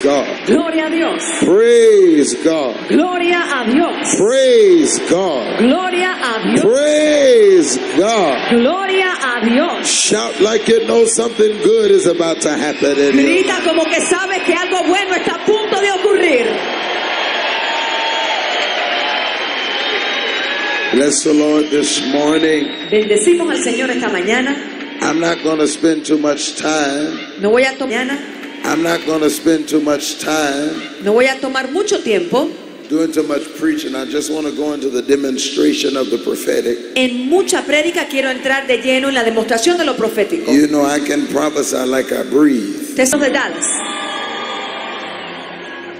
God. Gloria a Dios. Praise God. Gloria a Dios. Praise God. Gloria a Dios. Praise God. Gloria a Dios. Shout like you know something good is about to happen in you. Grita como que sabes que algo bueno está a punto de ocurrir. Bless the Lord this morning. Bendecimos al Señor esta mañana. I'm not going to spend too much time. No voy a tomar I'm not going to spend too much time no voy a tomar mucho tiempo doing too much preaching. I just want to go into the demonstration of the prophetic. en mucha prédica. Quiero entrar de lleno en la demostración de lo profético. You know, I can prophesy like I breathe. De Dallas.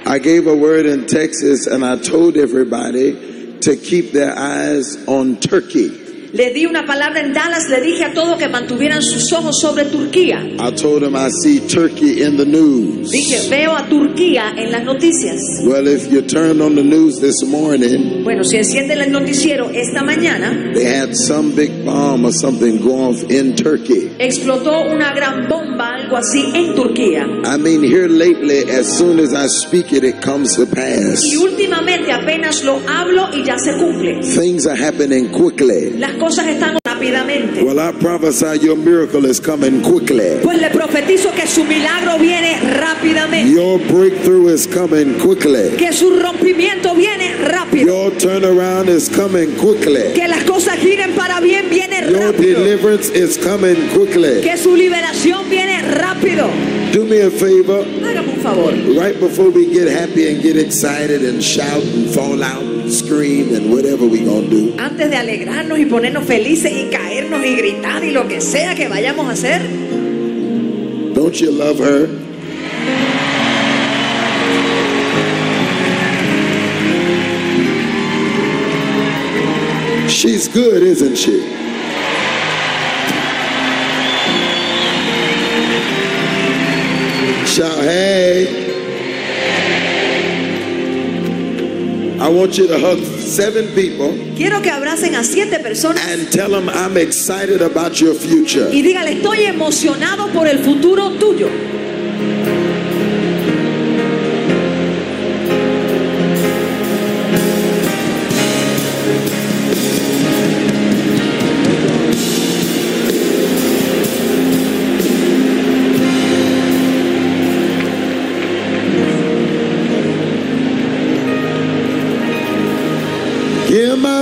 I gave a word in Texas and I told everybody to keep their eyes on Turkey. Le di una palabra en Dallas. Le dije a todos que mantuvieran sus ojos sobre Turquía. I told them I see Turkey in the news. Dije, veo a Turquía en las noticias. Well, if you turn on the news this morning, Bueno, si encienden el noticiero esta mañana, they had some big bomb or something go off in Turkey. explotó una gran bomba, algo así, en Turquía. I mean, here lately, as soon as I speak it, it comes to pass. Y últimamente apenas lo hablo y ya se cumple. Things are happening quickly. Las cosas están rápidamente. Well, I prophesy your miracle is coming quickly. Pues le profetizo que su milagro viene rápidamente. Your breakthrough is coming quickly. Que su rompimiento viene rápido. Your turnaround is coming quickly. Que las cosas giren para bien viene Your rápido. deliverance is coming quickly. Que su liberación viene rápido. Do me a favor. Hágame un favor. Right before we get happy and get excited and shout and fall out and scream and whatever we gonna do, Antes de alegrarnos y ponernos felices y caernos y gritar y lo que sea que vayamos a hacer, don't you love her? She's good, isn't she? Shout, hey. I want you to hug seven people quiero que abracen a siete personas and tell them I'm excited about your future. y dígale, estoy emocionado por el futuro tuyo.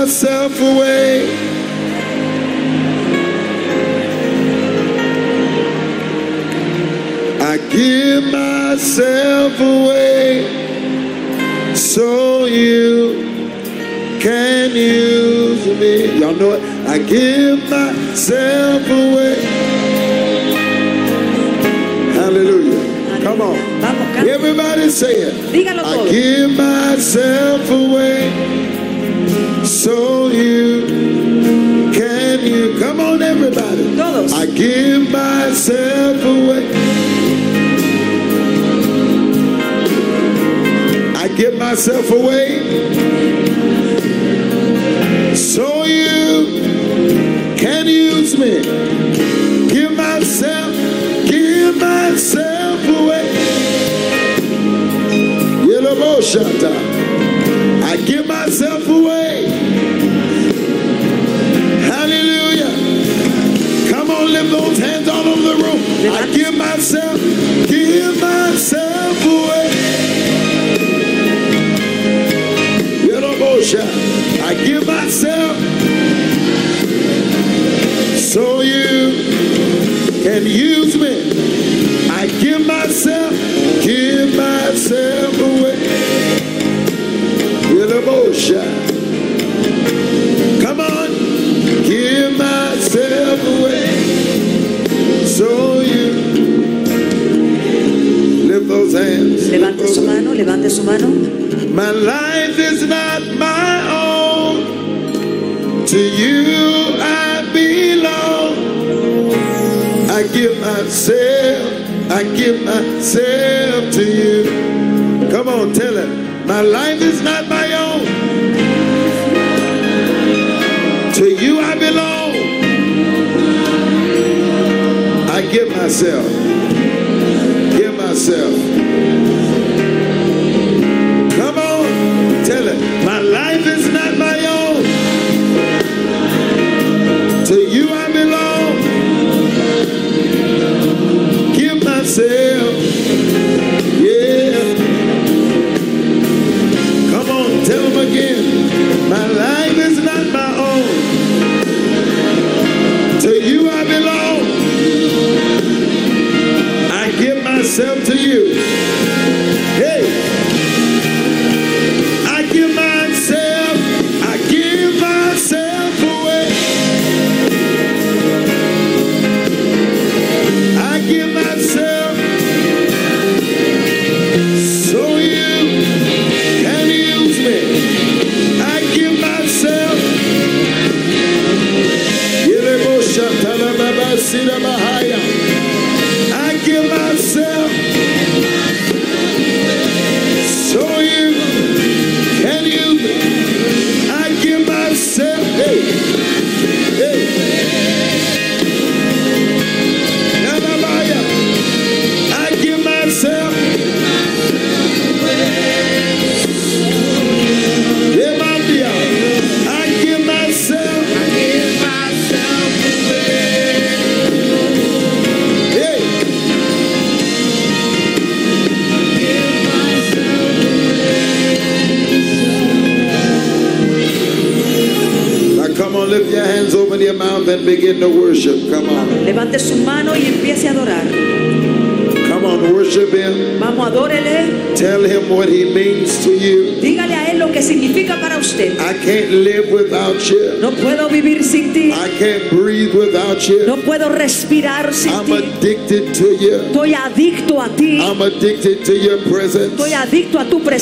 Myself away. I give myself away so you can use me. Y'all know it. I give myself away. Hallelujah. Come on. Vamos. Everybody say it. Dígalo I todo. give myself away so you can you come on everybody. Todos. I give myself away. I give myself away. So you can use me. Give myself give myself away. Yellow Shanta I I give myself, give myself away. Yerobosha. I give myself so you can use me. Levante su mano, levante su mano. My life is not my own. To you I belong. I give myself, I give myself to you. Come on, tell him. My life is not my own. To you I belong. I. Give myself.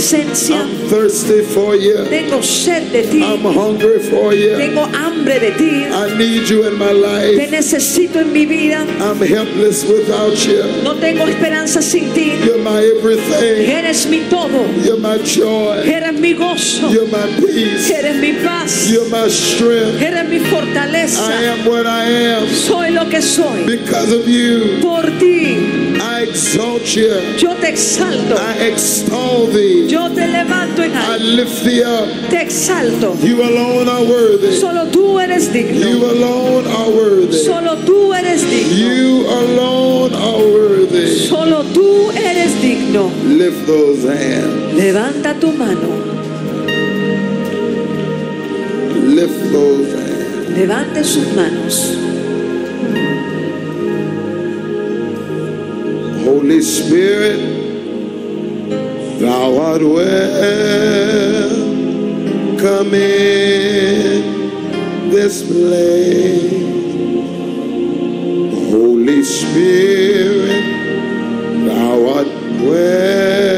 Presencia. I'm thirsty for you. Tengo sed de ti. I'm hungry for you. Tengo hambre de ti. I need you in my Te life. necesito en mi vida. I'm helpless without you. No tengo esperanza sin ti. You're my everything. Eres mi todo. You're my joy. Eres mi gozo. You're my peace. Eres mi paz. You're my strength. Eres mi I fortaleza. am what I am Soy lo que soy. because of you. Por ti. I exalt you. Yo te exalto. I extol thee. Yo te levanto en I alto. lift thee up. Te exalto. You alone are worthy. Solo tú eres You digno. alone are worthy. Solo tú eres digno. You alone are worthy. Solo tú eres digno. Lift those hands. Levanta tu mano. Lift those hands. Levante sus manos. Holy Spirit, thou art welcome in this place. Holy Spirit, thou art welcome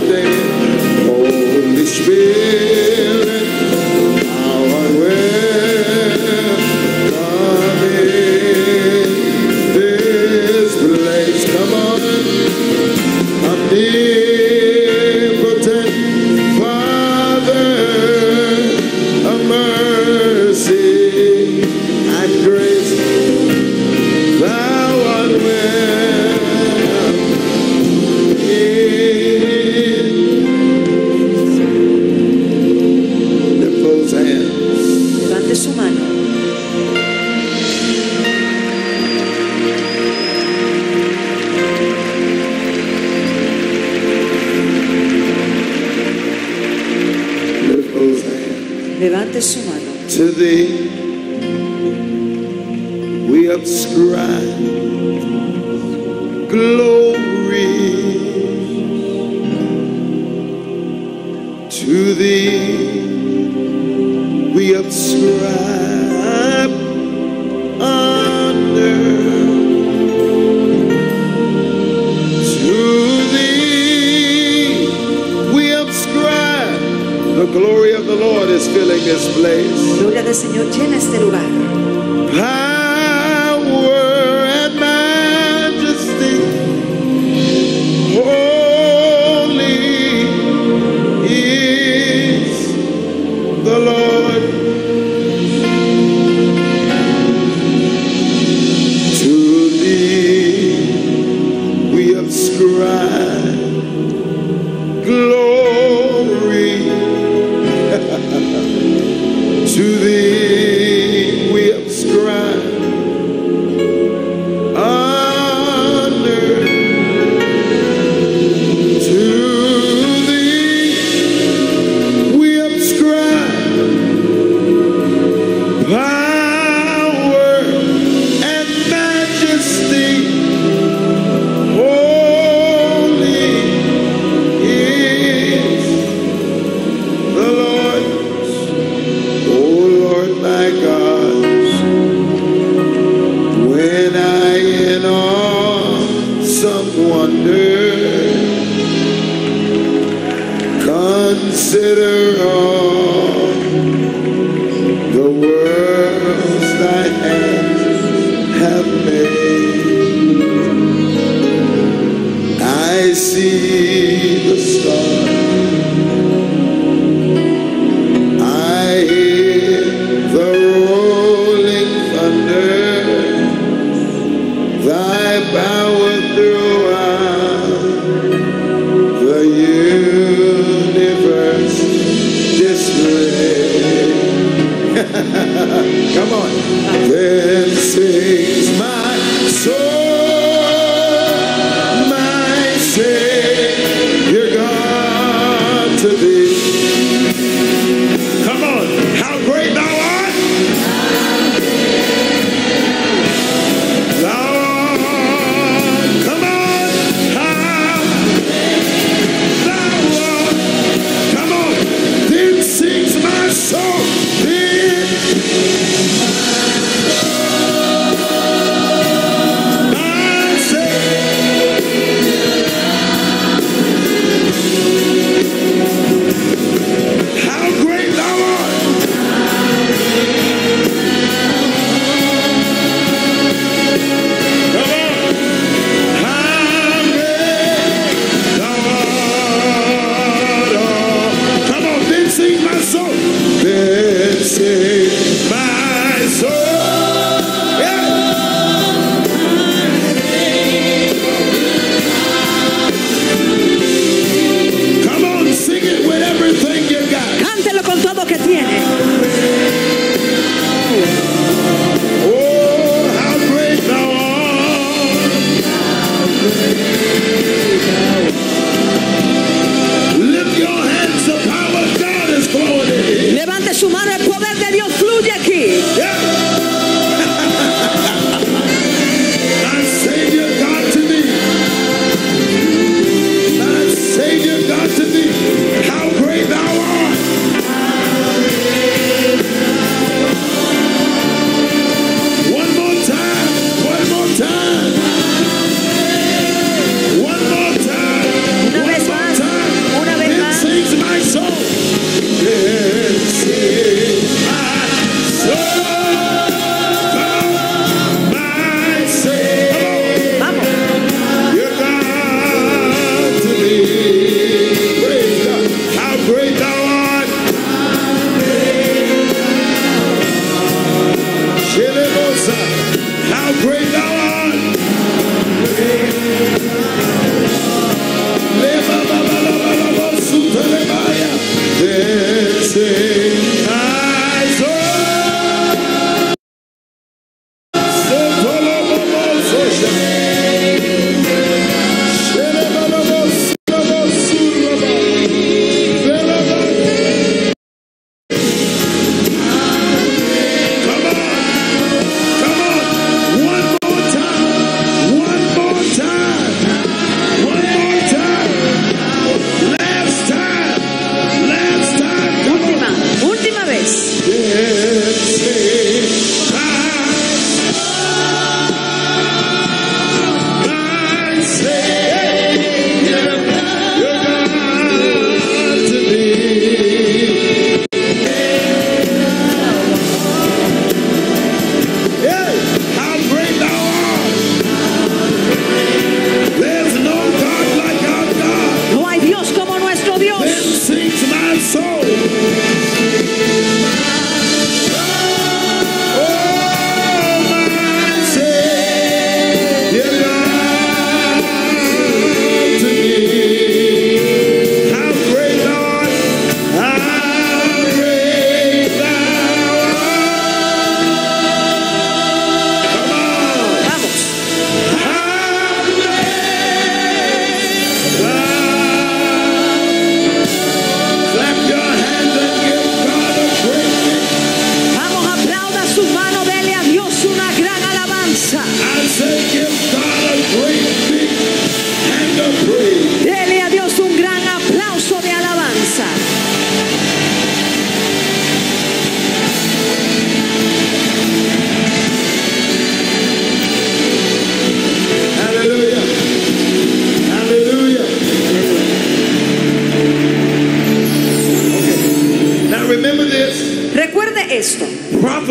place. Come on, David. Holy Spirit, wonder. Consider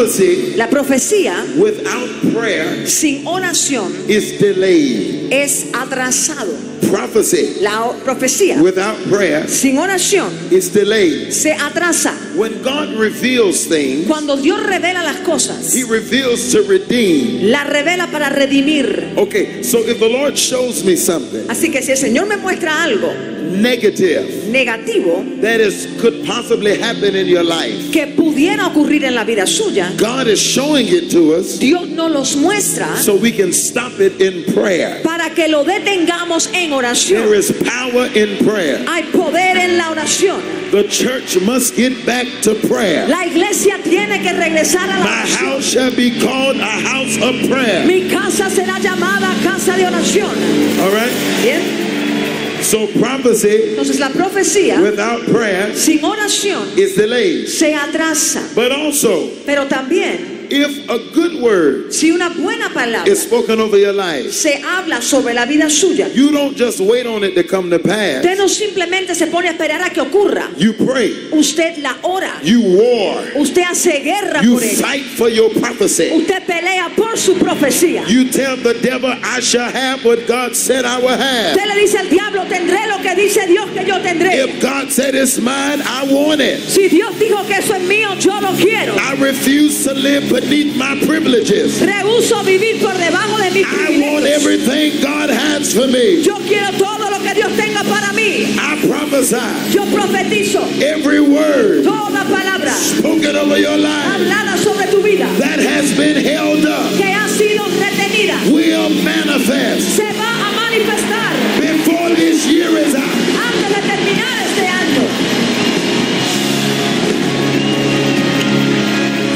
Prophecy La profecía without prayer sin oración is delayed. es atrasado. Prophecy La profecía without prayer sin oración is delayed. se atrasa. When God reveals things, Cuando Dios revela las cosas, He reveals to redeem. la revela para redimir. Okay, so if the Lord shows me something Así que si el Señor me muestra algo negative negativo that is could possibly happen in your life, que pudiera ocurrir en la vida suya, God is showing it to us Dios nos los muestra so we can stop it in prayer. para que lo detengamos en There oración. is power in prayer. Hay poder en la oración. The church must get back to prayer. La iglesia tiene que regresar a la My oración. house shall be called a house of prayer. Mi casa será llamada casa de oración. All right? Bien. So prophecy Entonces la profecía without prayer sin oración is delayed. se atrasa. But also, Pero también if a good word si una buena palabra is spoken over your life, se habla sobre la vida suya, you don't just wait on it to come to pass. usted no simplemente se pone a esperar a que ocurra. You pray, Usted la ora. you war, Usted hace guerra you por ella. fight for your prophecy. Usted pelea por su profecía. You tell the devil, I shall have what God said I will have. Usted le dice al diablo, tendré lo que dice Dios que yo tendré. If God said it's mine, I want it. Si Dios dijo que eso es mío, yo lo quiero. I refuse to live beneath my privileges. Rehuso vivir por debajo de mis I want everything God has for me. Yo quiero todo lo que Dios tenga para mí. I prophesy Yo profetizo every word toda palabra spoken over your life hablada sobre tu vida that has been held up que ha sido will manifest se va a manifestar before this year is out.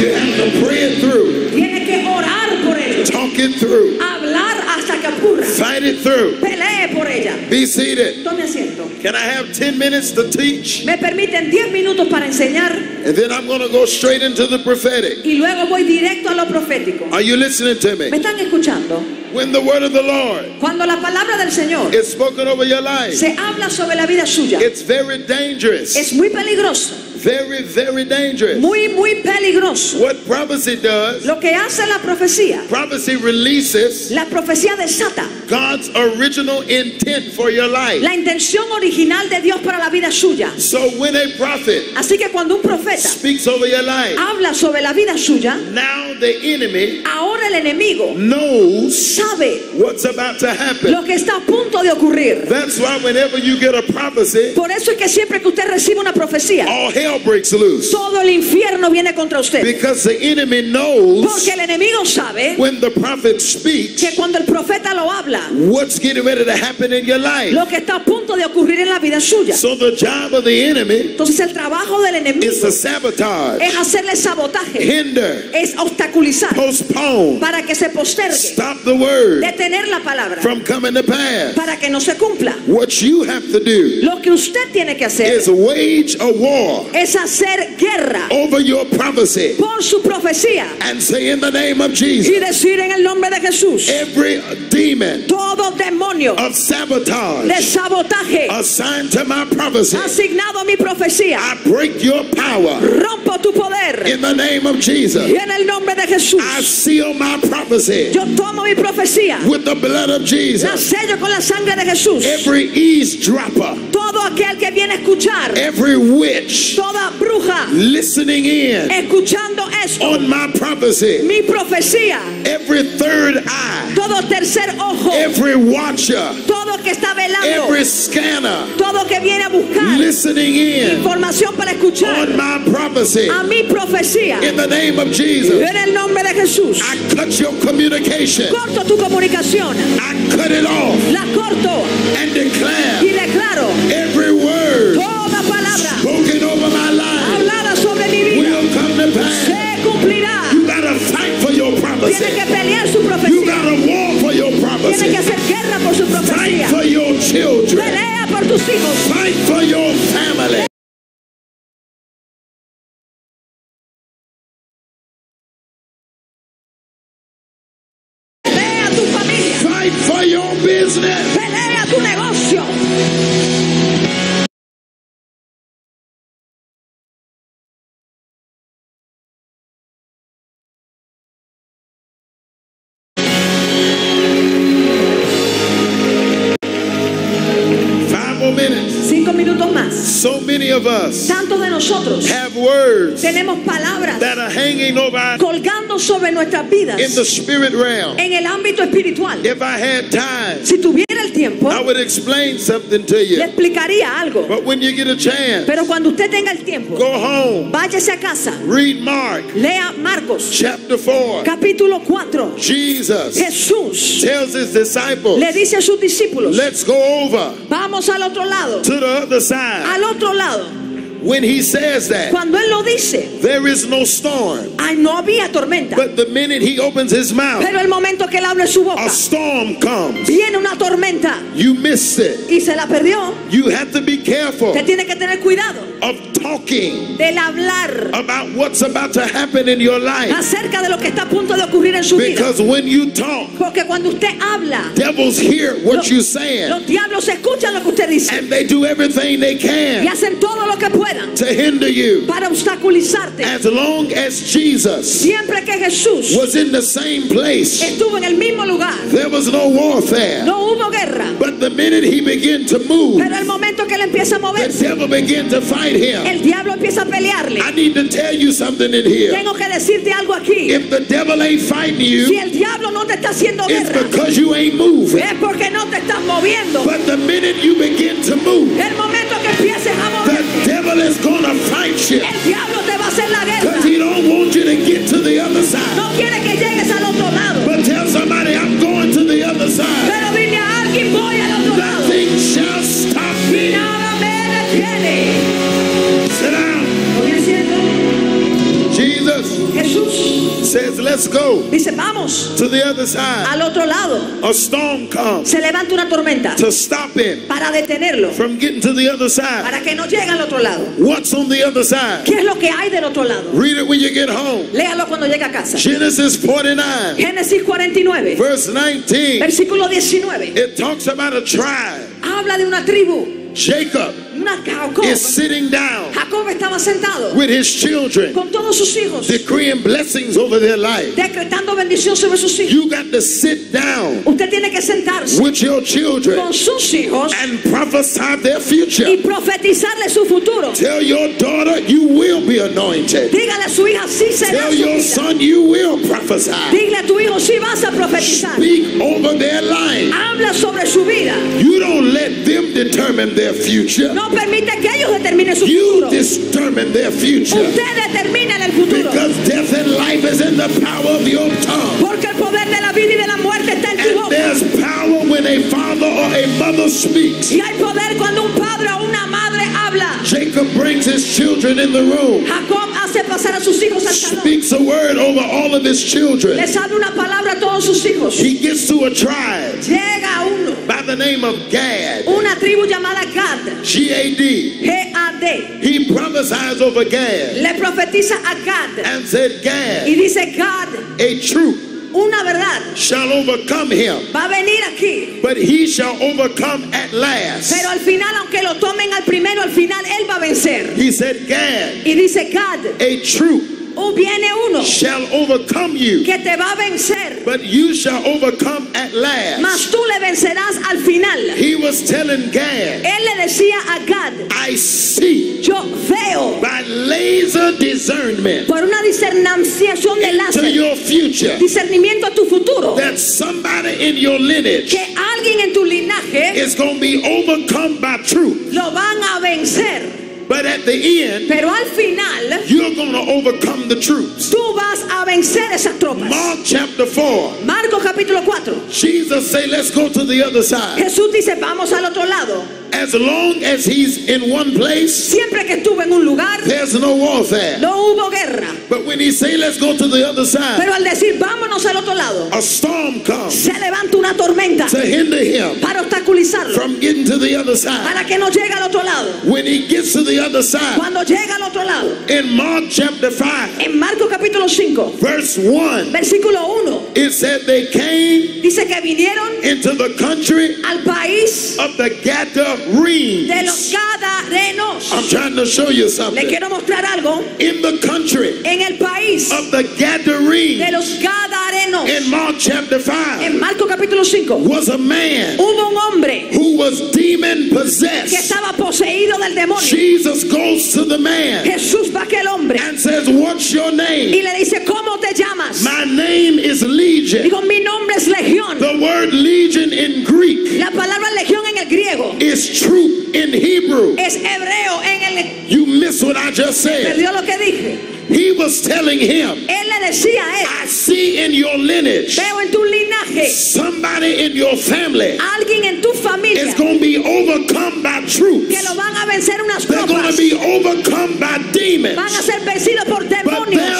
You have to pray it through, Tiene que orar por ello, talk it through, hablar hasta que ocurra, fight it through. pelee por ella. Be seated. Tome asiento. Can I have 10 minutes to teach? Me permiten 10 minutos para enseñar And then I'm going to go straight into the prophetic. y luego voy directo a lo profético. Are you listening to ¿Me me? están escuchando? When the word of the Lord Cuando la palabra del Señor is spoken over your life, se habla sobre la vida suya, it's very dangerous. es muy peligroso, Very, very dangerous. muy, muy peligroso. What prophecy does, Lo que hace la profecía, prophecy releases la profecía desata God's original intent for your life. la intención original de Dios para la vida suya. So when a prophet Así que cuando un profeta speaks over your life, habla sobre la vida suya, now the enemy ahora el enemigo knows sabe what's about to happen. lo que está a punto de ocurrir. That's why whenever you get a prophecy, Por eso es que siempre que usted recibe una profecía, all hell breaks loose. todo el infierno viene contra usted. Because the enemy knows Porque el enemigo sabe when the prophet speaks que cuando el profeta lo habla, what's getting ready to happen in your life. lo que está a punto de ocurrir en la vida suya. So the job of the enemy Entonces el trabajo del enemigo is to sabotage, es hacerle sabotaje, hinder, es obstaculizar postpone, para que se postergue, stop the word detener la palabra from coming to pass. para que no se cumpla. What you have to do Lo que usted tiene que hacer is wage a war es hacer guerra over your prophecy por su profecía and say in the name of y Jesus, decir en el nombre de Jesús, every demon todo demonio of sabotage de sabotaje assigned to my prophecy, asignado a mi profecía, I break your power rompo tu poder in the name of Jesus. y en el nombre de Jesús. I seal my prophecy Yo tomo mi profecía, with the blood of la Jesus. sello con la sangre de Jesús. Every eavesdropper, Todo aquel que viene a escuchar, every witch toda bruja listening in escuchando esto, on my prophecy, mi profecía, every third eye, todo tercer ojo, every watcher, todo que está velando, every scanner todo que viene a buscar listening in información para on escuchar my prophecy. A mi profecía. in the name of Jesus. En el nombre de Jesús, I cut your communication, corto tu comunicación, I cut it off la corto. and declare y declaro every for your Tiene que pelear su You gotta war for your tiene que prophecy. hacer guerra por su Fight for your children. Pelea por tus hijos, Fight for your family. pelea tu familia, Fight for your business. Of us Tantos de nosotros have words tenemos palabras that are hanging over colgando sobre nuestras vidas in the spirit realm. en el ámbito espiritual. If I had time, Si tuviera el tiempo, I would explain something to le you. explicaría algo. But when you get a chance, Pero cuando usted tenga el tiempo, go home, váyase a casa, read Mark lea Marcos, chapter 4. capítulo 4. Jesus Jesús tells his disciples, le dice a sus discípulos, let's go over vamos al otro lado, to the other side. al otro lado. When he says that, Cuando él lo dice, there is no storm. ay, no había tormenta. But the minute he opens his mouth, Pero el momento que él abre su boca, a storm comes. viene una tormenta You missed it. y se la perdió. You have to be careful tiene que tener cuidado of talking del hablar about what's about to happen in your life. acerca de lo que está a punto de ocurrir en su vida. Because when you talk, Porque cuando usted habla, devils hear what you're saying los diablos escuchan lo que usted dice and they do everything they y can hacen todo lo que to hinder you. para obstaculizarte. As long as Jesus Siempre que Jesús was in the same place, estuvo en el mismo lugar, there was no warfare. no hubo guerra. But the minute he began to move, Pero el momento que él empieza a the moverse, devil began to fight him. el diablo empieza a pelearle. I need to tell you something in here. Tengo que decirte algo aquí. If the devil ain't fighting Si you, el diablo no te está haciendo it's guerra, because you ain't moving. es porque no te estás moviendo. But the minute you begin to move, El momento que empieces a the devil is gonna fight you. el diablo te va a hacer la guerra. Because he don't want you to get to the other side. No quiere que llegues al otro lado. But tell somebody I'm going to the other side. Pero dile a alguien, voy al otro lado. Nothing shall stop me. Nada me detiene. Jesus Jesús says, let's go dice, vamos to the other side. al otro lado. A storm comes Se levanta una tormenta to stop him para detenerlo, from getting to the other side. para que no llegue al otro lado. What's on the other side? ¿Qué es lo que hay del otro lado? Read it when you get home. Léalo cuando llegue a casa. Genesis 49, Génesis 49, verse 19. versículo 19. It talks about a tribe. Habla de una tribu, Jacob. Is sitting down Jacob estaba sentado with his children, con todos sus hijos, decreeing blessings over their life. decretando bendición sobre sus hijos. You got to sit down Usted tiene que sentarse with your children con sus hijos and prophesy their y future. profetizarle su futuro. Tell your daughter you will be anointed. Dígale a su hija, sí será Tell your son you will prophesy. Dile a tu hijo, sí vas a profetizar. Speak over their life. Habla sobre su vida. You don't let them determine their future. No permite que ellos determinen su You futuro. determine their future. Usted determina el futuro. Because death and life is in the power of your tongue. Porque el poder de la vida y de la muerte está en tu And boca. there's power when a father or a mother speaks. Y hay poder cuando un padre o una madre habla. Jacob brings his children in the room, Jacob hace pasar a sus hijos al salón. speaks a word over all of his children. Les habla una palabra a todos sus hijos. He gets to a tribe Llega uno, by the name of Gad, una tribu llamada Gad. G A D. G-A-D. He prophesies over Gad Le profetiza a Gad. and said, Gad. Y dice, Gad, a truth una verdad shall overcome him, va a venir aquí. but he shall overcome at last. Pero al final, aunque lo tomen al primero, al final él va a vencer. He said, Gad, Y dice, Gad, a truth viene uno shall overcome you, que te va a vencer. but you shall overcome at last. Mas tú le vencerás al final. He was telling Gad, Él le decía a Gad, I see yo veo by laser discernment por una discernanciación de to láser, your future discernimiento a tu futuro, that somebody in your lineage que alguien en tu linaje is going to be overcome by truth. lo van a vencer. But at the end, Pero al final, you're going to overcome the troops. tú vas a vencer esas tropas. Mark chapter 4, Marcos capítulo 4. Jesus say, let's go to the other side. Jesús dice, vamos al otro lado. As long as he's in one place, Siempre que estuvo en un lugar, there's no warfare. no hubo guerra. But when he say, let's go to the other side, Pero al decir, vámonos al otro lado, a storm comes se levanta una tormenta to hinder him para to the other side. para que no llegue al otro lado. When he gets to the other side, Cuando llega al otro lado, in Mark chapter 5, en Marcos capítulo 5, verse 1, versículo 1, it said they came dice que vinieron into the country al país of the de los Gadarenes. Gadarenos. Trying to show you Le something. quiero mostrar algo. In the country En el país of the Gadarene de los Gadarenos. in Mark chapter 5 En Marcos capítulo 5 was a man hubo un hombre who was demon que possessed. estaba poseído del demonio. Jesus goes to the man Jesús va a aquel hombre and says, What's your y name? le dice, ¿cómo te llamas? My name is Legion. Dijo, mi nombre es Legión. The word legion in Greek La palabra legión en el griego is troop in Hebrew. es hebreo en el... You miss what I just said. Perdió lo que dije. He was telling him, Él le decía a él, I see in your lineage veo en tu linaje somebody in your family alguien en tu familia is going to be overcome by que lo van a vencer unas They're going to be overcome by Van a demons. ser vencidos por But they're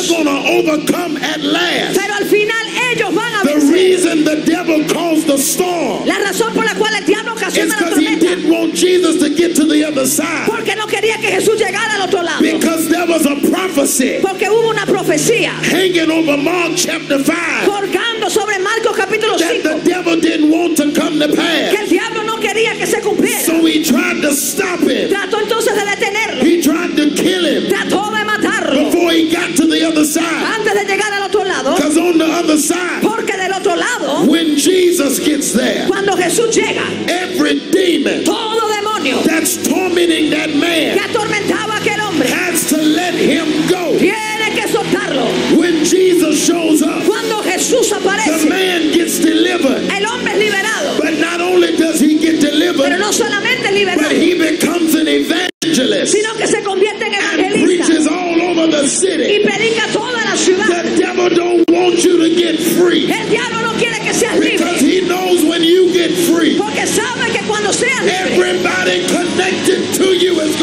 going to overcome at last. Pero al final ellos van a The vencer. reason the devil caused the storm La razón por la cual el diablo is ocasiona la because he didn't want Jesus to get to the other side. Porque no quería que Jesús llegara al otro lado. Because there was a prophecy Porque hubo una profecía hanging over Mark chapter 5 colgando sobre Marcos capítulo that 5 the devil didn't want to come to que el diablo no quería que se cumpliera. So he tried to stop him. Trató entonces de detenerlo. He tried to kill him Trató de matarlo before he got to the other side. antes de llegar al otro lado. Because on the other side, Porque del otro lado, when Jesus gets there, cuando Jesús llega, every demon todo demonio that's tormenting that que man atormentaba a aquel hombre has to let him go. tiene que soltarlo. When Jesus shows up, Cuando Jesús the man gets delivered. el hombre es liberado. But not only does he get Pero delivered, no solamente es but he becomes an evangelist sino que se convierte en and evangelista preaches all over the y city. predica toda la ciudad. The devil don't want you to get free El diablo no quiere que seas because he knows when you get free, porque sabe que cuando seas libre, everybody connected to you is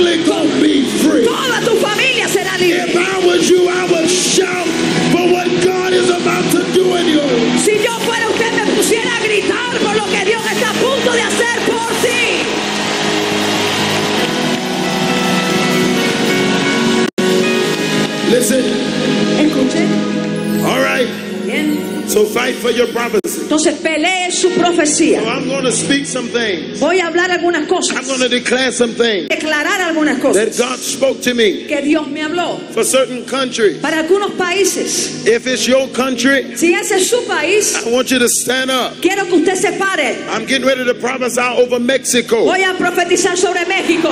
family to be free. Toda tu familia será If libre. I was you, I would shout for what God is about to do in you. Si yo fuera usted, me pusiera a gritar por lo que Dios está a punto de hacer por ti. Listen, Escuche. all right. Bien. So fight for your prophecy. Entonces pelee su profecía. I'm going to speak some things. Voy a hablar algunas I'm cosas. going to declare some things Declarar algunas that cosas God spoke to me que Dios me habló. for certain countries. Para algunos países, If it's your country, si ese es su país, I want you to stand up. quiero que usted se pare. I'm getting ready to prophesy over Mexico. Voy a profetizar sobre México.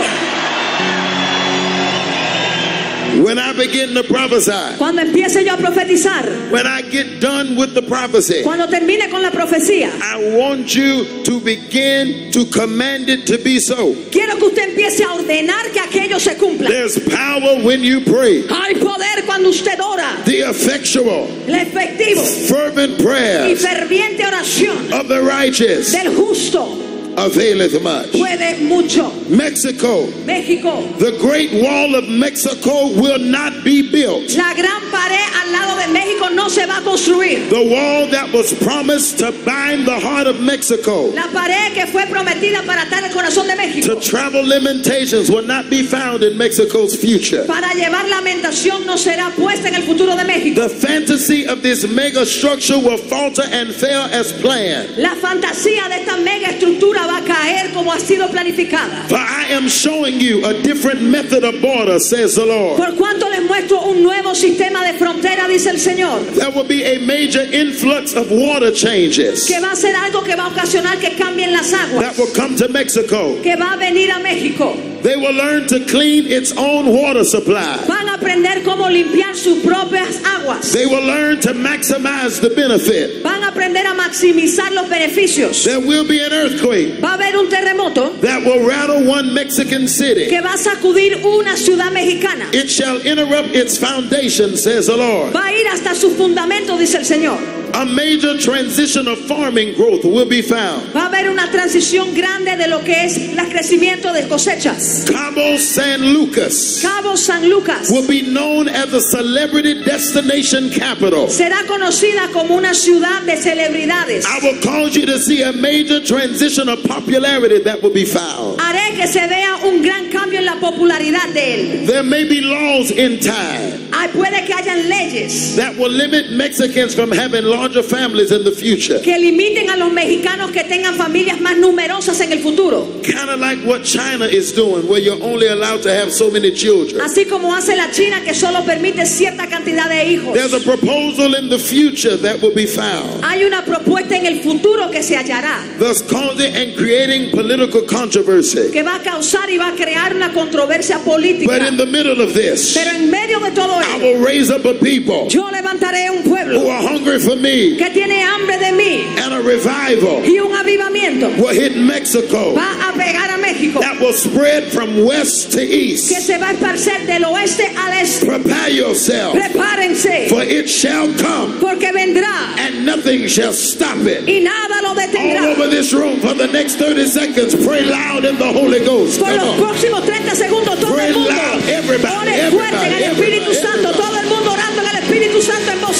When I begin to prophesy, Cuando empiece yo a profetizar, when I get done with the prophecy, cuando termine con la profecía, I want you to begin to command it to be so. quiero que usted empiece a ordenar que aquello se cumpla. There's power when you pray. Hay poder cuando usted ora. The effectual, El efectivo fervent y prayers ferviente oración of the righteous del justo availeth much. puede mucho. Mexico, México, the great wall of Mexico will not be built. la gran pared al lado de México no se va a construir. The wall that was promised to bind the heart of Mexico, La pared que fue prometida para atar el corazón de to México, travel limitations, will not be found in Mexico's future. para llevar lamentación no será puesta en el futuro de México. The fantasy of this mega structure will falter and fail as planned. La fantasía de esta mega estructura va a caer como ha sido planificada. For I am showing you a different method of border, says the Lord. Por cuanto les muestro un nuevo sistema de frontera, dice el Señor, There will be a major influx of water changes que va a ser algo que va a ocasionar que cambien las aguas, that will come to Mexico. que va a venir a México. They will learn to clean its own water supply. Van a aprender cómo limpiar sus propias aguas. They will learn to maximize the benefit. Van a aprender a maximizar los beneficios. There will be an earthquake Va a haber un terremoto that will rattle one Mexican city. que va a sacudir una ciudad mexicana. It shall interrupt its foundation, says the Lord. Va a ir hasta sus fundamentos, dice el Señor. A major transition of farming growth will be found. Va a haber una transición grande de lo que es el crecimiento de cosechas. Cabo San Lucas Cabo San Lucas will be known as the celebrity destination capital. será conocida como una ciudad de celebridades. I will cause you to see a major transition of popularity that will be found. Haré que se vea un gran cambio en la popularidad de él. There may be laws in time Ay, puede que hayan leyes that will limit Mexicans from having larger families in the future. que limiten a los mexicanos que tengan familias más numerosas en el futuro. Kind of like what China is doing, where you're only allowed to have so many children. Así como hace la China que solo permite cierta cantidad de hijos. There's a proposal in the future that will be found, Hay una propuesta en el futuro que se hallará, thus causing and creating political controversy. que va a causar y va a crear una controversia política. But in the middle of this, Pero en medio de todo I will raise up a people yo levantaré un who pueblo are hungry for me que tiene hambre de mí and a revival y un avivamiento. will hit Mexico Va a pegar a México, that will spread from west to que east. se va a esparcer del oeste al este. Prepare yourself, Prepárense, for it shall come, porque vendrá and nothing shall stop it. y nada lo All detendrá. over this room for the next 30 seconds, pray loud in the Holy Ghost. Por los próximos 30 segundos, todo Pray el mundo loud, everybody, ore fuerte en el Espíritu Santo, todo el mundo orando en el Espíritu Santo en voz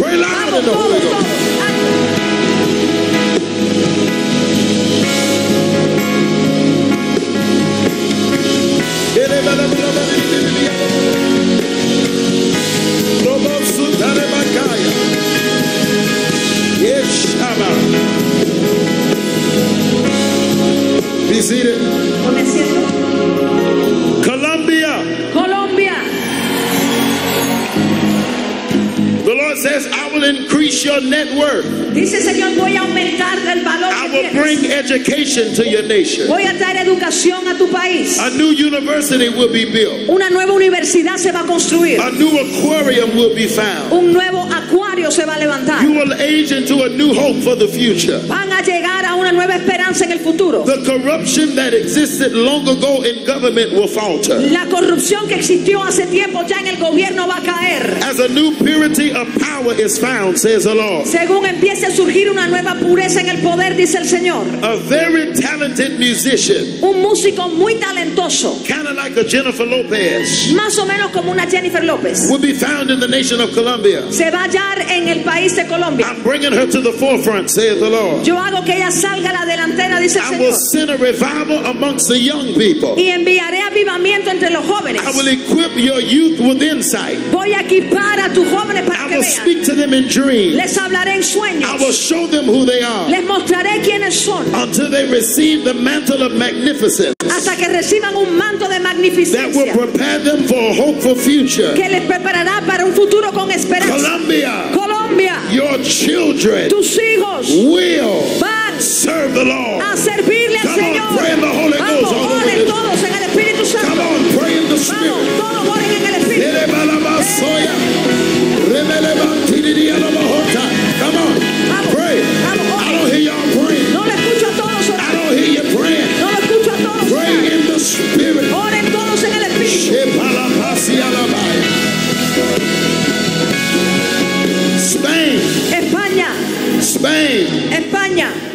pray loud in the Holy Ghost. Be seated. Says, I will increase your net worth. dice Señor, voy a aumentar el valor I will bring education to your nation. Voy a traer educación a tu país. A new university will be built. Una nueva universidad se va a construir. A new aquarium will be found. Un nuevo acuario se va a levantar. You will age into a new hope for the future. Van a llegar a una nueva esperanza en el futuro. The corruption that existed long ago in government will falter. La corrupción que existió hace tiempo ya en el gobierno va a caer. As a new purity of power is found, says the Lord. Según empiece a surgir una nueva pureza en el poder, dice el Señor. A very talented musician, Un músico muy talentoso, kind of like a Jennifer Lopez, más o menos como una Jennifer López. will be found in the nation of Colombia. Se va a hallar en el país de Colombia. I'm bringing her to the forefront, says the Lord. Yo hago que ella salga a la delantera, dice I will Señor. send a revival amongst the young people. Y enviaré avivamiento entre los jóvenes. I will equip your youth with insight. Voy a equipar a tus jóvenes para I que will vean. speak to them in dreams. Les hablaré en I will sueños. show them who they are Les mostraré quiénes son. until they receive the mantle of magnificence Hasta que reciban un manto de that will magnificencia. prepare them for a hopeful future. Que les preparará para un futuro con esperanza. Colombia, Colombia, your children tus hijos will serve the Lord. a servirle al Come on, Señor. pray in the Holy Vamos, Ghost over oren todos en el Espíritu Come Santo. on, pray in the Vamos, Spirit. todos oren en el Espíritu. Rebelebantiridialabahota. Come on, pray. I don't hear y'all praying. No le escucho a todos I orar. don't hear you praying. No le escucho a todos Pray orar. in the Spirit. Oren todos en el Espíritu. Spain, España, Spain. España,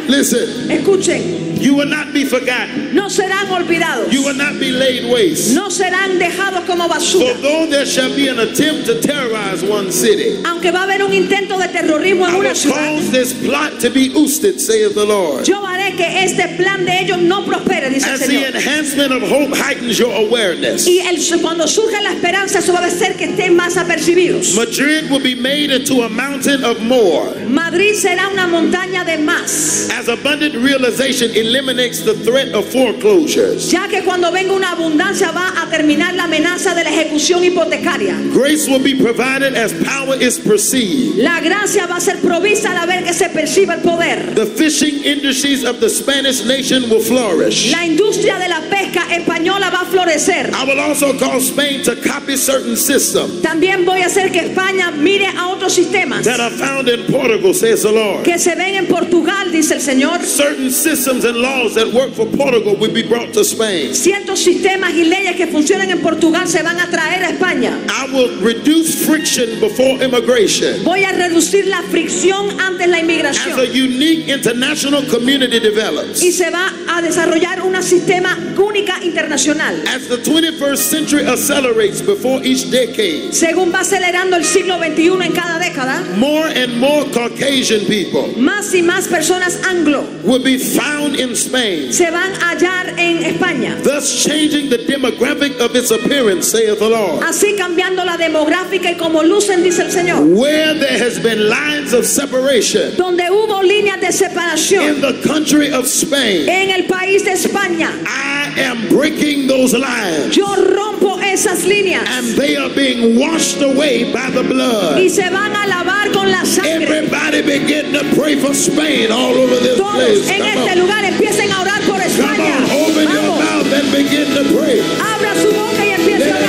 Listen, escuchen, you will not be forgotten. no serán olvidados. You will not be laid waste. No serán dejados como For basura. though there shall be an attempt to terrorize one city, Aunque va a haber un intento de terrorismo en I una ciudad, cause this plot to be ousted, saith the Lord. yo haré que este plan de ellos no prospere, dice el As the Señor. enhancement of hope heightens your awareness, Y el- cuando surja la esperanza, eso va a hacer que estén más apercibidos. Madrid will be made into a mountain of more. Madrid será una montaña de más. As abundant realization eliminates the threat of foreclosures. Ya que cuando venga una abundancia va a terminar la amenaza de la ejecución hipotecaria. Grace will be provided as power is perceived. La gracia va a ser provista al ver que se perciba el poder. The fishing industries of the Spanish nation will flourish. La industria de la pesca española va a florecer. I will also cause Spain to copy certain systems También voy a hacer que España mire a otros sistemas that are found in Portugal, says the Lord. que se ven en Portugal, dice el Señor. Certain systems and laws that work for Portugal will be brought to Spain. Ciertos sistemas y leyes que funcionan en Portugal se van a traer a España. I will reduce friction before immigration. Voy a reducir la fricción antes la As a inmigración unique international community develops, y se va a desarrollar un sistema único internacional. As the 21st century accelerates before each decade, Según va acelerando el siglo XXI en cada década, more and more Caucasian people más y más personas anglo will be found in Spain, se van a hallar en España. thus changing the demographic of its appearance, saith the Lord. Así cambiando la demográfica y como lucen, dice el Señor. Where there has been lines of separation Donde hubo líneas de in separación the country of Spain, en el país de España, I am breaking those lines. yo rompo esas líneas And they are being washed away by the blood. y se van a lavar con la sangre. Everybody begin to pray for Spain all over this Todos place. en Come este on. lugar empiecen a orar por Come España. on, open your mouth and begin to pray. abra su boca y empiece a orar.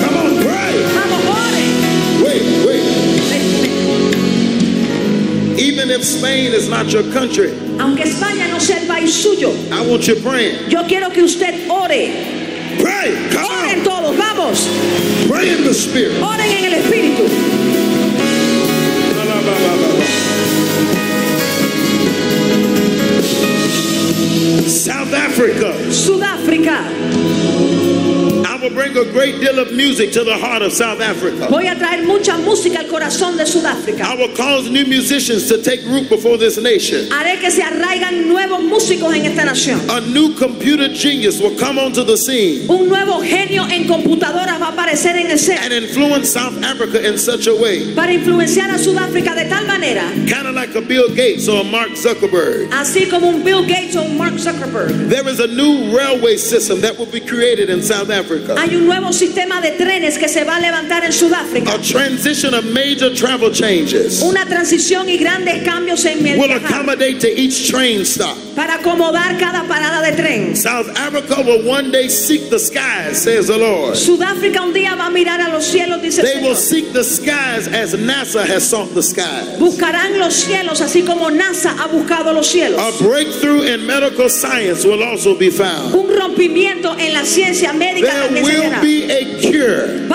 Come on, pray. Vamos, ore. Wait, wait. Even if Spain is not your country, Aunque España no sea suyo, I want you praying. yo quiero que usted ore. Pray. Come Oren on. todos, vamos. Pray in the spirit. Oren en el Espíritu. South Africa. Sudáfrica. Will bring a great deal of music to the heart of South Africa. Voy a traer mucha música al corazón de Sudáfrica. I will cause new musicians to take root before this nation. Haré que se arraigan nuevos músicos en esta nación. A new computer genius will come onto the scene Un nuevo genio en computadoras va a aparecer en and influence South Africa in such a way, para influenciar a Sudáfrica de tal manera, kind of like a Bill Gates or a Mark Zuckerberg. así como un Bill Gates o un Mark Zuckerberg. There is a new railway system that will be created in South Africa. Hay un nuevo sistema de trenes que se va a levantar en Sudáfrica. A transition of major travel changes Una transición y grandes cambios en el will accommodate to each train stop. para acomodar cada parada de tren. South Africa will one day seek the skies, says the Lord. Sudáfrica un día va a mirar a los cielos, dice el They will Señor. seek the skies as NASA has sought the skies. Buscarán los cielos así como NASA ha buscado los cielos. A breakthrough in medical science will also be found. Un rompimiento en la ciencia médica There también will be a cure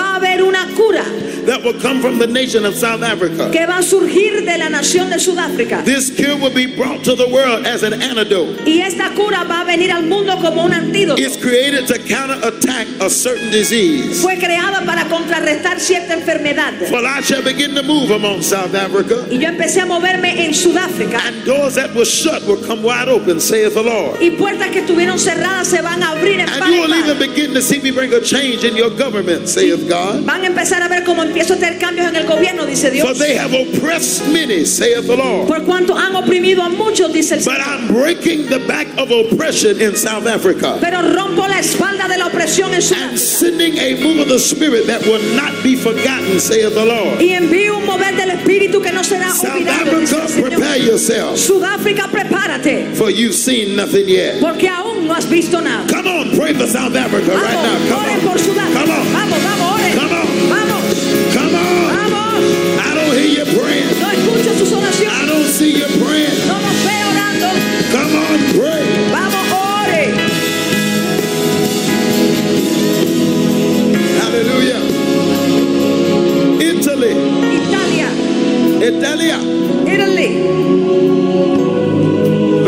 that will come from the nation of South Africa. que va a surgir de la nación de Sudáfrica. This cure will be brought to the world as an antidote. Y esta cura va a venir al mundo como un antídoto. It's created to counterattack a certain disease. Fue creada para contrarrestar cierta enfermedad. Well, I shall begin to move among South Africa, Y yo empecé a moverme en Sudáfrica. and doors that were shut will come wide open, saith the Lord. Y puertas que estuvieron cerradas se van a abrir en And you will even begin to see me bring a change in your government, saith God. Van a empezar a ver cómo empiezo a cambios en el gobierno, dice For Dios. they have oppressed many, saith the Lord. Por cuanto han oprimido a muchos, dice el But Señor. I'm breaking the back of oppression in South Africa. Pero rompo la espalda de la opresión en and Sudáfrica. sending a move of the Spirit that will not be forgotten, saith the Lord. Y envío un mover del Espíritu que no será South olvidado, dice prepare yourself, Sudáfrica, prepárate, for you've seen nothing yet. porque aún no has visto nada. Come on, pray for South Africa right now. Come oren por on. Sudáfrica. Come on. Vamos, vamos, escucho sus I don't see you praying. No los veo orando. Come on, pray. Vamos, ore. Hallelujah. Italy. Italia, Italia. Italy.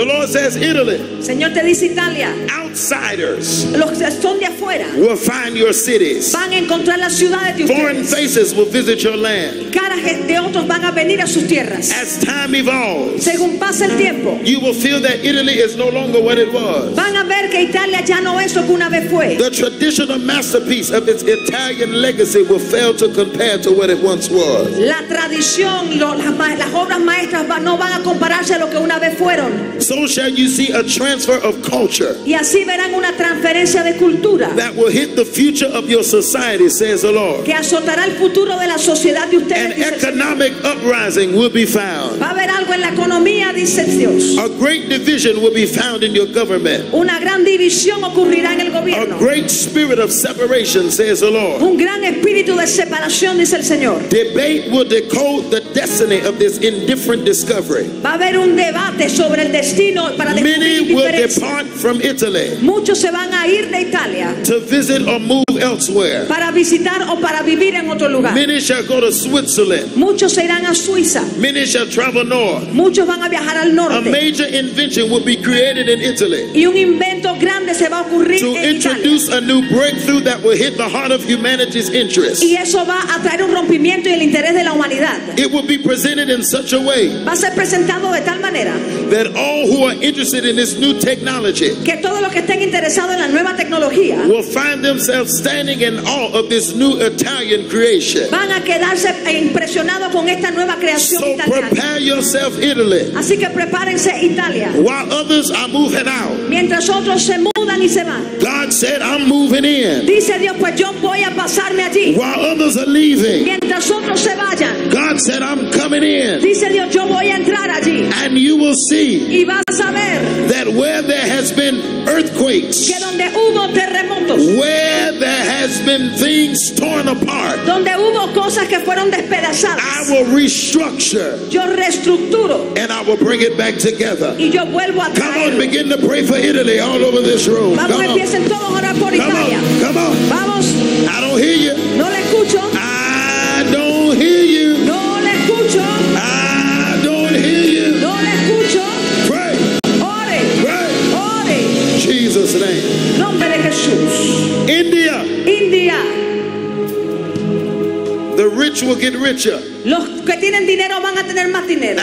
The Lord says Italy. Señor te dice Italia. Outsiders Los que son de afuera will find your cities. van a encontrar las ciudades de Foreign ustedes. faces will visit your land. Caras de otros van a venir a sus tierras. As time evolves, Según pasa el tiempo, you will feel that Italy is no longer what it was. van a ver que Italia ya no es lo que una vez fue. The traditional masterpiece of its Italian legacy will fail to compare to what it once was. La tradición, lo- las, obras maestras no van a compararse a lo que una vez fueron. So shall you see a transfer of culture Y así verán una transferencia de cultura that will hit the future of your society, says the Lord. que azotará el futuro de la sociedad de An ustedes. Señor. economic uprising will be found. Va a haber algo en la economía, dice Dios. A great division will be found in your government. Una gran división ocurrirá en el A gobierno. great spirit of separation, says the Lord. Un gran espíritu de separación, dice el Señor. Debate will decode the destiny of this indifferent discovery. Va a haber un debate sobre el destino para descubrir Many will depart from Italy Muchos se van a ir de Italia to visit or move elsewhere. para visitar o para vivir en otro lugar. Many shall go to Switzerland. Muchos se irán a Suiza. Many shall travel north. Muchos van a viajar al A major invention will be created in Italy. Y un invento grande se va a ocurrir to en Italia. introduce a new breakthrough that will hit the heart of humanity's interest. Y eso va a traer un rompimiento y el interés de la humanidad. It will be presented in such a way Va a ser presentado de tal manera that all who are interested in this new technology que todos los que estén interesados en la nueva tecnología will find themselves standing in awe of this new Italian creation. van a quedarse impresionados con esta nueva creación So italiana. prepare yourself, Italy, Así que prepárense Italia. while others are moving out. Mientras otros se mudan y se van. God said, I'm moving in. Dice Dios, pues yo voy a pasarme allí. While others are leaving, Mientras otros se vayan. God said, I'm coming in. Dice Dios, yo voy a entrar allí. And you will see Y vas a ver that where there has been earthquakes, que donde hubo terremotos, where there has been things torn apart, donde hubo cosas que fueron despedazadas. I will restructure yo reestructuro and I will bring it back together. y yo vuelvo a Come on, begin to pray for Italy all over this room. Vamos, Come on, empiecen todos a orar por come Italia. on, come on. Vamos, I don't hear you. no le escucho, I don't hear you. no le escucho, I don't hear you. no le escucho. Pray, Ore, pray. ore, Jesus' name. nombre de Jesús. India, India, the rich will get richer. los que tienen dinero van a tener más dinero.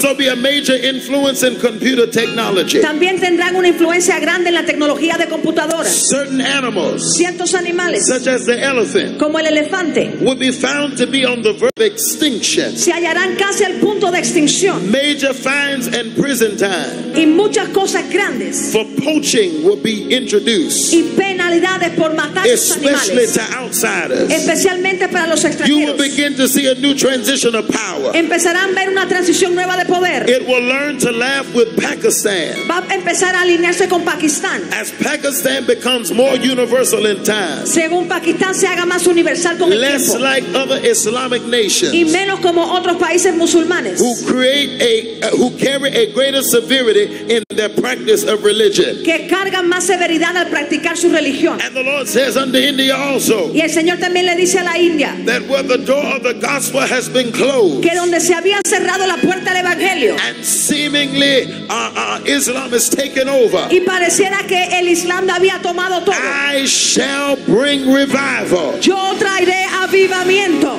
So be a major influence in computer technology. También tendrán una influencia grande en la tecnología de computadoras. Certain animals, Ciertos animales, such as the elephant, como el elefante, will be found to be on the verge of extinction. se hallarán casi al punto de extinción. Major fines and prison time Y muchas cosas grandes for poaching will be introduced, y penalidades por matar especially animales. to outsiders. Especialmente para los You will extranjeros. begin to see a new transition of power. Empezarán a ver una transición nueva de poder. It will learn to laugh with Pakistan. Va a empezar a alinearse con Pakistán. As Pakistan becomes more universal in time, Según Pakistán se haga más universal con el less tiempo. like other Islamic Y nations menos como otros países musulmanes. who create a uh, who carry a greater severity in their practice of religion. Que cargan más severidad al practicar su religión. And the Lord says unto India also Y el Señor también le dice a la India that where the door of the gospel has been closed que donde se había cerrado la puerta del Evangelio and seemingly uh, uh, Islam is taken over, y pareciera que el Islam había tomado todo. I shall bring revival. Yo traeré avivamiento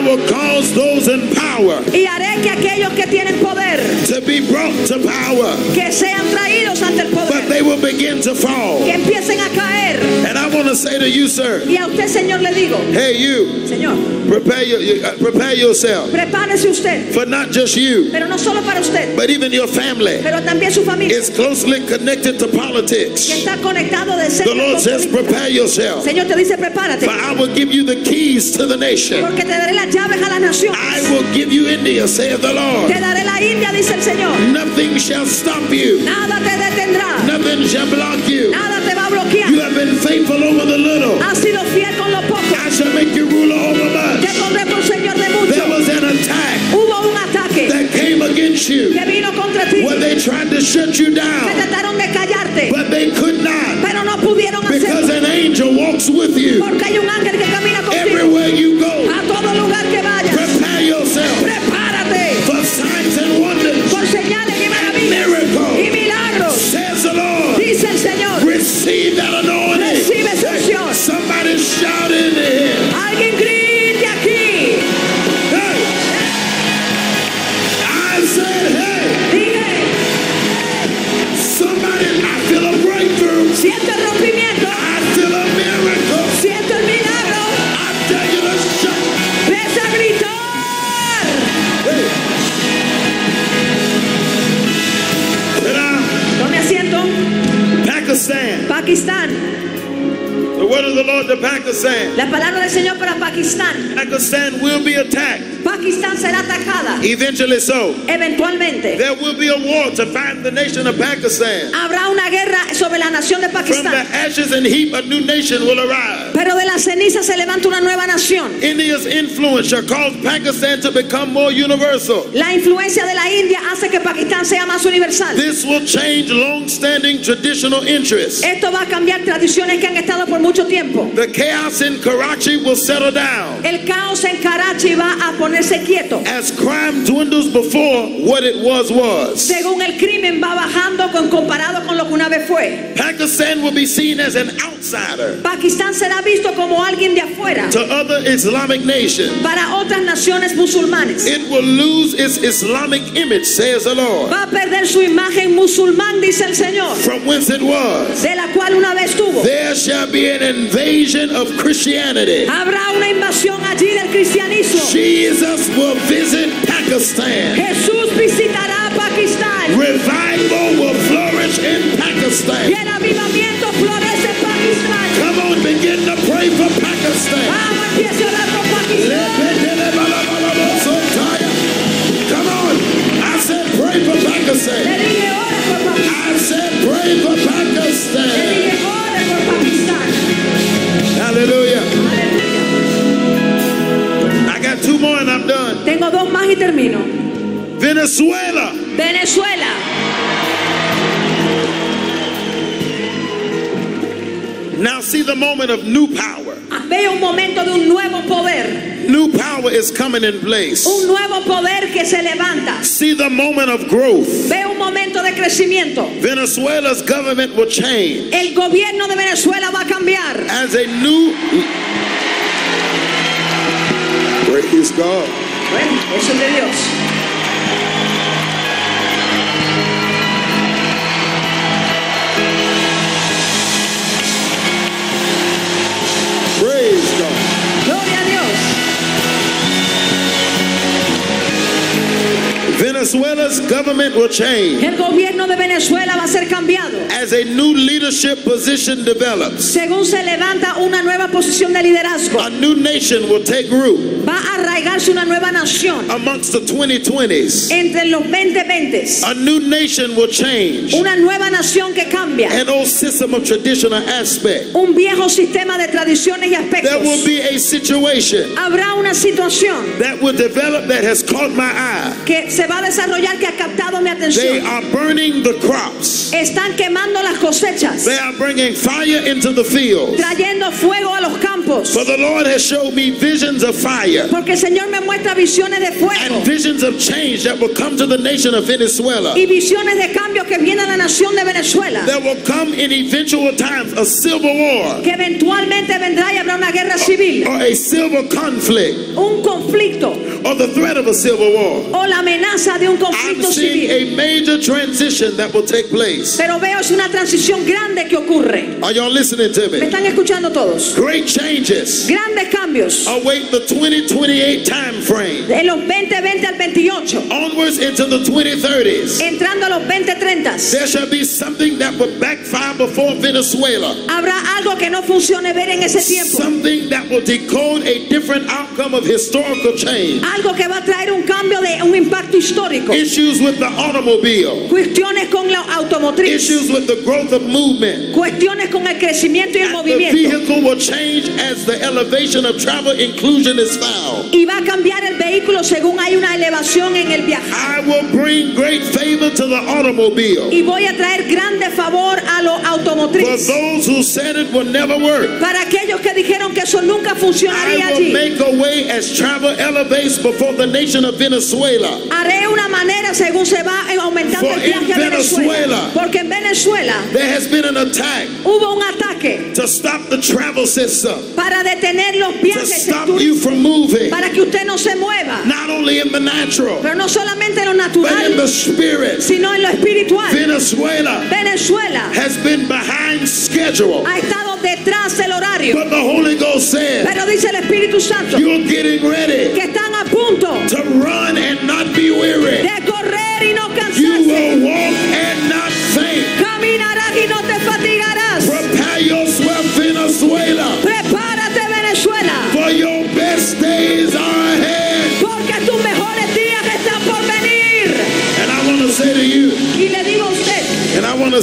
I will cause those in power y haré que aquellos que tienen poder to be brought to power, que sean traídos ante el but they will begin to fall. que empiecen a caer. And I want to say to you, sir, Y a usted, Señor, le digo, hey, you, Señor, prepare, your, uh, prepare yourself prepárese usted, for not just you, pero no solo para usted, but even your family. pero también su familia, It's closely connected to que politics. está conectado de The Lord says, prepare yourself, Señor te dice, prepárate, for I will give you the keys to the nation. porque te daré las llaves a las naciones. I will give you India, saith the Lord. Te daré la India, dice el Señor. Nothing shall stop you. Nada te detendrá, Nothing shall block you. nada te va a You bloquear. have been faithful over the little. Has sido fiel con lo poco. I shall make you ruler over Te much. pondré por Señor de There mucho. was an attack Hubo un ataque that came against you que vino contra ti. where they tried to shut you Que down, trataron de callarte, but they could not pero no pudieron because hacerlo. an angel walks with you Porque hay un ángel que camina contigo. everywhere you go. The word of the Lord to Pakistan. La palabra del Señor para Pakistán. Pakistan will be attacked. Pakistán será atacada. Eventually so. Eventualmente. There will be a war to find the nation of Pakistan. Habrá una guerra sobre la nación de Pakistán. From the ashes and heap a new nation will arise. Pero de las cenizas se levanta una nueva nación. India's influence shall cause Pakistan to become more universal. La influencia de la India hace que Pakistán sea más universal. This will change long-standing traditional interests. Esto va a cambiar tradiciones que han estado por mucho tiempo. The chaos in Karachi will settle down El caos en Karachi va a ponerse quieto. as crime dwindles before what it was was. Según el crimen va bajando con, comparado con lo que una vez fue. Pakistan will be seen as an outsider Pakistán será visto como alguien de afuera to other Islamic nations. para otras naciones musulmanes. It will lose its Islamic image, says the Lord, Va a perder su imagen musulmán, dice el Señor, from whence it was. de la cual una vez tuvo. There shall be an invasion of Christianity. Habrá una invasión allí del cristianismo. Jesus will visit Pakistan. Jesús visitará Pakistán. Revival will flourish in Y Pakistan. el avivamiento florece. Come on, begin to pray for Pakistan. Vamos, empiece a orar por Pakistán. Come on. I said pray for Pakistan. dije, ora por Pakistán. I said pray for Pakistan. dije, ora por Pakistán. Hallelujah. I got two more and I'm done. Tengo dos más y termino. Venezuela. Venezuela. Now see the moment of new power. Veo un momento de un nuevo poder. New power is coming in place. Un nuevo poder que se levanta. See the moment of growth. Veo un momento de crecimiento. Venezuela's government will change El gobierno de Venezuela va a cambiar. as a new. Praise God. Bueno, eso es de Dios. Venezuela's government will change El gobierno de Venezuela va a ser cambiado. as a new leadership position develops. Según se levanta una nueva posición de liderazgo, A new nation will take root va a arraigarse una nueva nación amongst the 2020s. entre los 2020. A new nation will change Una nueva nación que cambia. an old system of traditional aspect. Un viejo sistema de tradiciones y There will aspectos. be a situation Habrá una situación that will develop that has caught my eye. que se va a desarrollar que ha captado mi They atención. are burning the crops. Están quemando las cosechas, They are bringing fire into the field. trayendo fuego a los campos. For the Lord has showed me visions of fire Porque el Señor me muestra visiones de fuego and visions of change that will come to the nation of Venezuela. y visiones de cambio que vienen a la nación de Venezuela. There will come in eventual times a civil war Que eventualmente vendrá y habrá una guerra civil, or a civil conflict un conflicto or the threat of a civil war. o la amenaza de un I'm conflicto seeing civil. a major transition that will take place. Pero veo es una transición grande que ocurre. Are y'all listening to ¿Me me? están escuchando todos? Great changes Grandes cambios await the 2028 time frame. de los 2020 al 28, Onwards into the 2030s. entrando a los 2030. There shall be something that will backfire before Venezuela. Habrá algo que no funcione ver en ese tiempo. Something that will decode a different outcome of historical change. Algo que va a traer un cambio de un impacto histórico. Issues with the automobile. Cuestiones con la automotriz. Issues with the growth of movement. Cuestiones con el crecimiento y el And the movimiento. vehicle will change as the elevation of travel inclusion is found. Y va a cambiar el vehículo según hay una elevación en el viaje. I will bring great favor to the automobile. Y voy a traer grande favor a lo For automotriz. those who said it will never work. Para aquellos que dijeron que eso nunca funcionaría I will allí. make a way as travel elevates before the nation of Venezuela. Haré una manera según se va aumentando For el viaje a Venezuela. Venezuela- Porque en Venezuela There has been an attack hubo un ataque to stop the travel system, para detener los viajes para que usted no se mueva. not only in the natural, Pero no solamente en lo but in natural, the spirit. sino en lo espiritual. Venezuela Venezuela has been behind schedule, ha estado detrás del horario. but the Holy Ghost said, Pero dice el Espíritu Santo You're getting ready que están a punto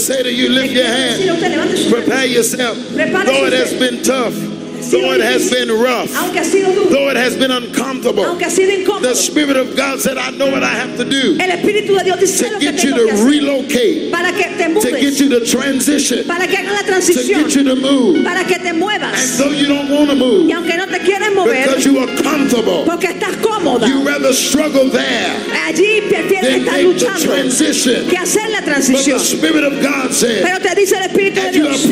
say to you, lift your Decir a hand. usted, levante su mano. Prepare yourself. Prepárese Though it has usted. been tough, though it has been rough, Aunque ha sido duro, though it has been uncomfortable, aunque ha sido incómodo, the Spirit of God said, I know what I have to do el Espíritu de Dios dice to lo que get you tengo que to hacer relocate, para que te to get mudes, you to transition, para que hagas la to transición, get you to move. para que te And muevas. though you don't want to Y move aunque no te quieres mover, because you are comfortable, porque estás cómoda, you rather struggle there allí prefieres estar luchando transition. que hacer la But the transición. Spirit of God said, Pero te dice el Espíritu de you Dios,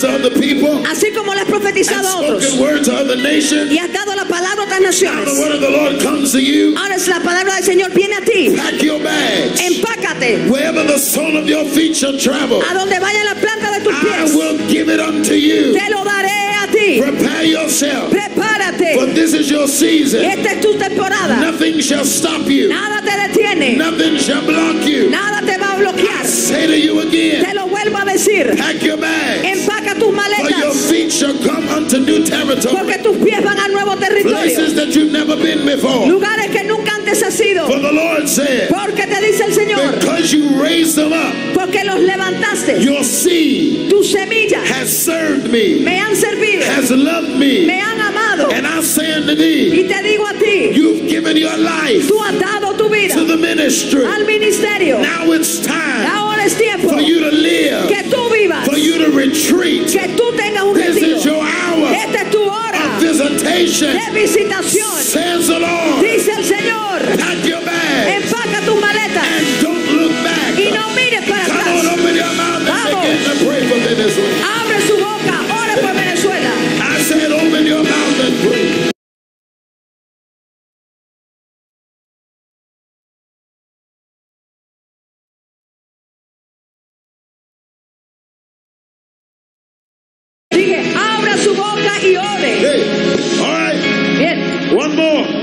to other people así como le has and profetizado a otros spoken word to other nations, y has dado la palabra a otras now naciones, the word of the Lord comes to you. ahora es la palabra del Señor viene a ti. Pack your bags. Empácate Wherever the sole of your feet shall travel, a donde vaya la planta de tus I pies. will give it unto you. Te lo daré a ti. Prepare yourself, for Prepárate. this is your season. Esta es tu temporada. Nothing shall stop you. Nada te detiene. Nothing shall block you. Nada te va a bloquear. Say to you Te again, lo vuelvo a decir. pack your bags, Empaca tus for your maletas. feet shall come unto new territory, Porque tus pies van al nuevo territorio. places that you've never been before. Lugares que nunca For the Lord said, Porque te dice el Señor. because you raised them up, Porque los levantaste. your seed Tu semilla has served me, me han servido. has loved me, Me han amado. and I say unto thee, Y te digo a ti. you've given your life Tú has dado tu vida to the ministry. al ministerio. Now it's time Ahora es tiempo for you to live, que tú vivas. for you to retreat. Que tú tengas un This is your retiro. hour Esta es tu hora de visitación. says the Lord.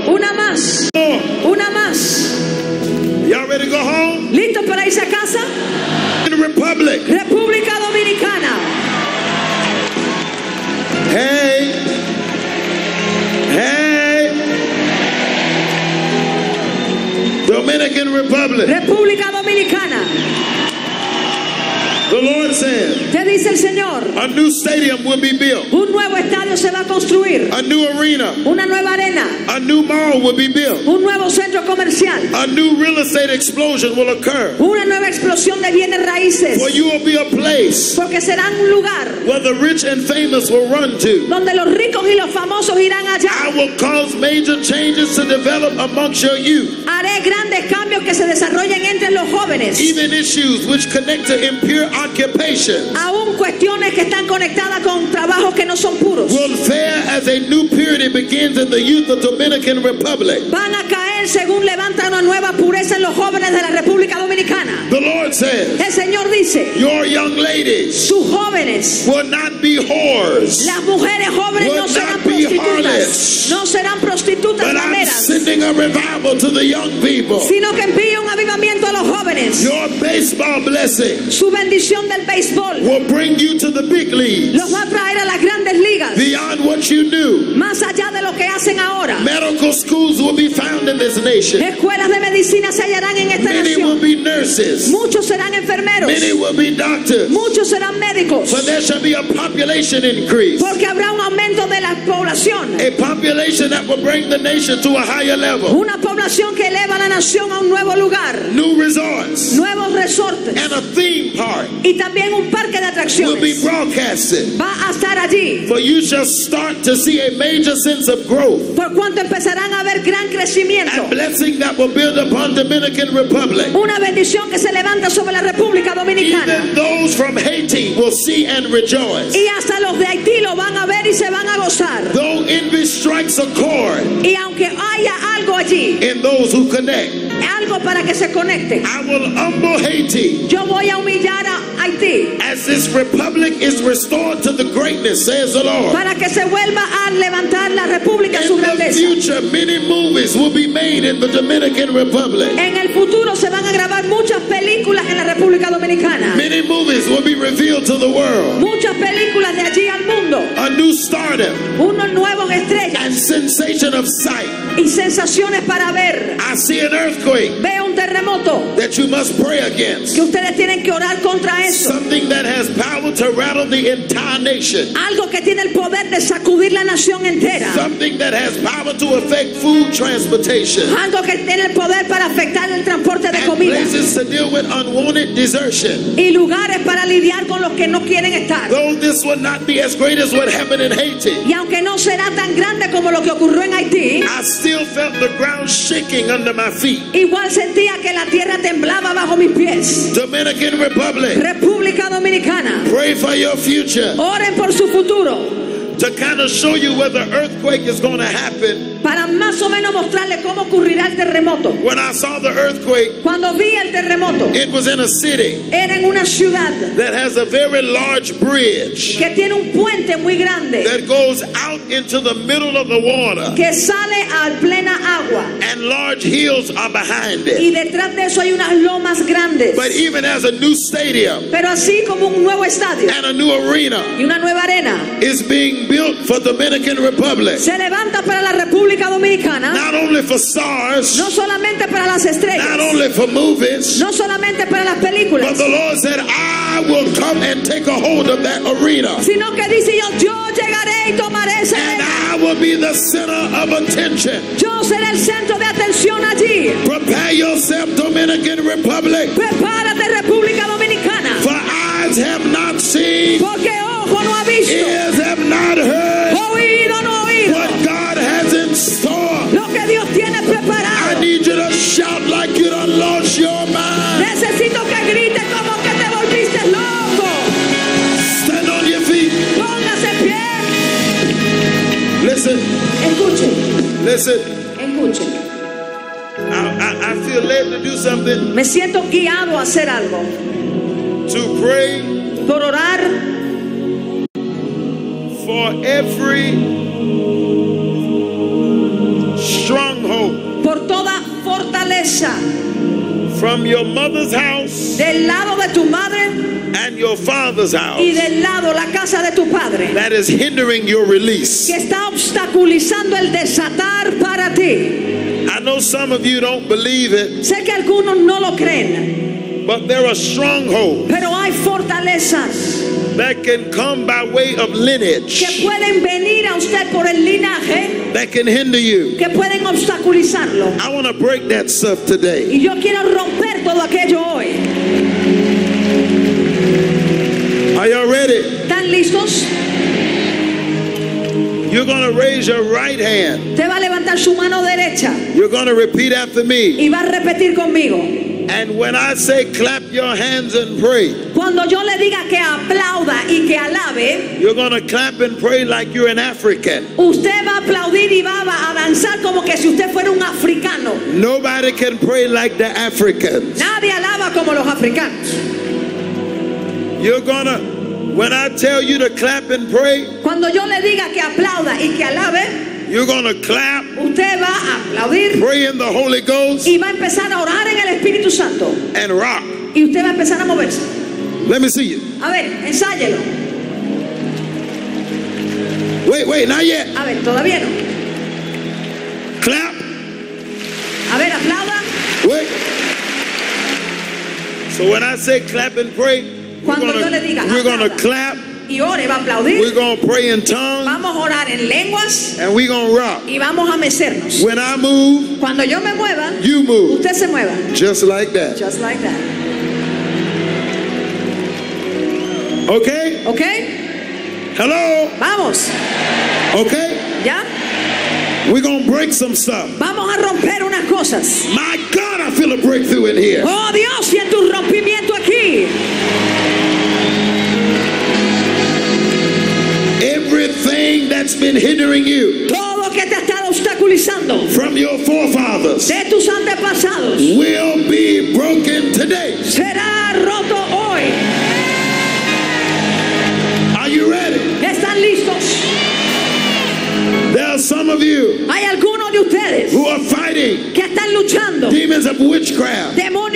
Una más. more. Una más. Y'all ready to go home? ¿Listos para irse a casa? In the Republic. República Dominicana. Hey, hey. Dominican Republic. República Dominicana. The Lord said, dice el Señor. a new stadium will be built, Un nuevo estadio se va a construir. a new arena, Una nueva arena. a new mall will be built, Un nuevo centro comercial. a new real estate explosion will occur. Una nueva explosión de bienes raíces. For you will be a place Porque será un lugar where the rich and famous will run to. donde los ricos y los famosos irán allá. I will cause major changes to develop amongst your youth, que se desarrollen entre los jóvenes. even issues which connect to impure occupation. Aún cuestiones que están conectadas con trabajos que no son puros. will fare as a new period begins in the youth of Dominican Republic. Van a según levanta una nueva pureza en los jóvenes de la República Dominicana. The Lord says, El Señor dice, Your young ladies sus jóvenes, will not be whores, las mujeres jóvenes no serán prostitutas, no serán prostitutas sending a revival to the young people. sino que envía un avivamiento a los jóvenes. Your baseball blessing Su bendición del béisbol will bring you to the big leagues los va a traer a las grandes ligas, beyond what you knew. más allá de lo que hacen ahora. Medical schools will be found in this nation. Escuelas de medicina se hallarán en esta Many will nación. be nurses, Muchos serán enfermeros, many will be doctors, muchos serán médicos, for there shall be a population increase. porque habrá un aumento de la población. A population that will bring the nation to a higher level. Una población que eleva a la nación a un nuevo lugar, New resorts nuevos resortes and a theme park y también un parque de will be atracciones. broadcasted. Va a estar allí, For you shall start to see a major sense of growth por cuanto empezarán a ver gran crecimiento. and blessing that will build upon Dominican Republic. Una bendición que se levanta sobre la República Dominicana. Even those from Haiti will see and rejoice. Y hasta los de Haití lo van a ver y se van a gozar. Though envy strikes a chord Y aunque haya algo allí, in those who connect, algo para que se conecten, I will humble Haiti yo voy a humillar a Haití as this republic is restored to the greatness, says the Lord. para que se vuelva a levantar la República su In the grandeza. future, many movies will be made in the Dominican Republic. En el futuro se van a grabar muchas películas películas en la República Dominicana. Many movies will be revealed to the world. Muchas películas de allí al mundo. A new stardom Uno nuevo en estrellas and sensation of sight. y sensaciones para ver. I see an earthquake Veo un terremoto that you must pray against. que ustedes tienen que orar contra eso. Something that has power to rattle the entire nation. Algo que tiene el poder de sacudir la nación entera. Something that has power to affect food transportation. Algo que tiene el poder para afectar el transporte de And comida. places to deal with unwanted desertion. Y lugares para lidiar con los que no quieren estar. Though this will not be as great as what happened in Haiti, Y aunque no será tan grande como lo que ocurrió en Haití, I still felt the ground shaking under my feet. igual sentía que la tierra temblaba bajo mis pies. Dominican Republic, República Dominicana, pray for your future. oren por su futuro. To kind of show you where the earthquake is going to happen, Para más o menos mostrarle cómo ocurrirá el terremoto. when I saw the earthquake, Cuando vi el terremoto, it was in a city era en una ciudad that has a very large bridge que tiene un puente muy grande that goes out into the middle of the water, que sale plena agua. and large hills are behind Y it. detrás de eso hay unas lomas grandes. But even as a new stadium Pero así como un nuevo estadio and a new arena y una nueva arena is being built for Dominican Republic, se levanta para la República Dominicana, not only for stars, no solamente para las not estrellas, only for movies, no solamente para las but películas, the Lord said, I will come and take a hold of that arena. sino que dice yo, yo llegaré y tomaré esa And arena. I will be the center of attention. Yo seré el centro de atención allí. Prepare yourself, Dominican Republic, Prepárate República Dominicana, for eyes have not seen, porque ojo no ha visto, ears have not heard oído no oído what God has in store. lo que Dios tiene I preparado. need you to shout like you done lost your mind. Necesito que grites como que te volviste loco. Stand on your feet. Póngase en pie. Listen, Escuchen, listen. escuchen. I, I, I feel led to do something Me siento guiado a hacer algo. to pray Por orar for every stronghold por toda fortaleza from your mother's house del lado de tu madre and your father's house y del lado la casa de tu padre that is hindering your release. que está obstaculizando el desatar para ti. I know some of you don't believe it, Sé que algunos no lo creen, but there are strongholds pero hay fortalezas that can come by way of que lineage pueden venir a usted por el linaje, that can hinder you. que pueden obstaculizarlo. I want to break that stuff today. Y yo quiero romper todo aquello hoy. Are y'all ready? ¿Están listos? You're going to raise your right hand. Te va a levantar su mano derecha You're going to repeat after me. y va a repetir conmigo. And when I say clap your hands and pray, Cuando yo le diga que aplauda y que alabe, you're going to clap and pray like you're an African. usted va a aplaudir y va a danzar como que si usted fuera un africano. Nobody can pray like the Africans. Nadie alaba como los africanos. You're going to, when I tell you to clap and pray, Cuando yo le diga que aplauda y que alabe, you're to clap, usted va a aplaudir pray in the Holy Ghost, y va a empezar a orar en el Espíritu Santo. and rock. Y usted va a empezar a moverse. Let me see you. A ver, ensáyelo. Wait, wait, not yet. A ver, todavía no. Clap. A ver, aplauda. Wait. So when I say clap and pray, we're Cuando yo le diga, gonna, we're gonna aplauda. clap, Y ore, va a we're aplaudir. gonna pray in tongues, Vamos a orar en lenguas and we're gonna rock. y vamos a mecernos. When I move, Cuando yo me mueva, you move. usted se mueva. Just like that. Just like that. Okay? ¿Ok? Hello? Vamos. Okay? ¿Ya? We're gonna break some stuff. Vamos a romper unas cosas. My God, I feel a breakthrough in here. Oh Dios, siento un rompimiento aquí. Everything that's been hindering you Todo que te ha estado obstaculizando from your forefathers de tus antepasados will be broken today. será roto hoy. Are you ready? ¿Están listos? There are some of you Hay algunos de ustedes who are fighting que están luchando demons of witchcraft, demonios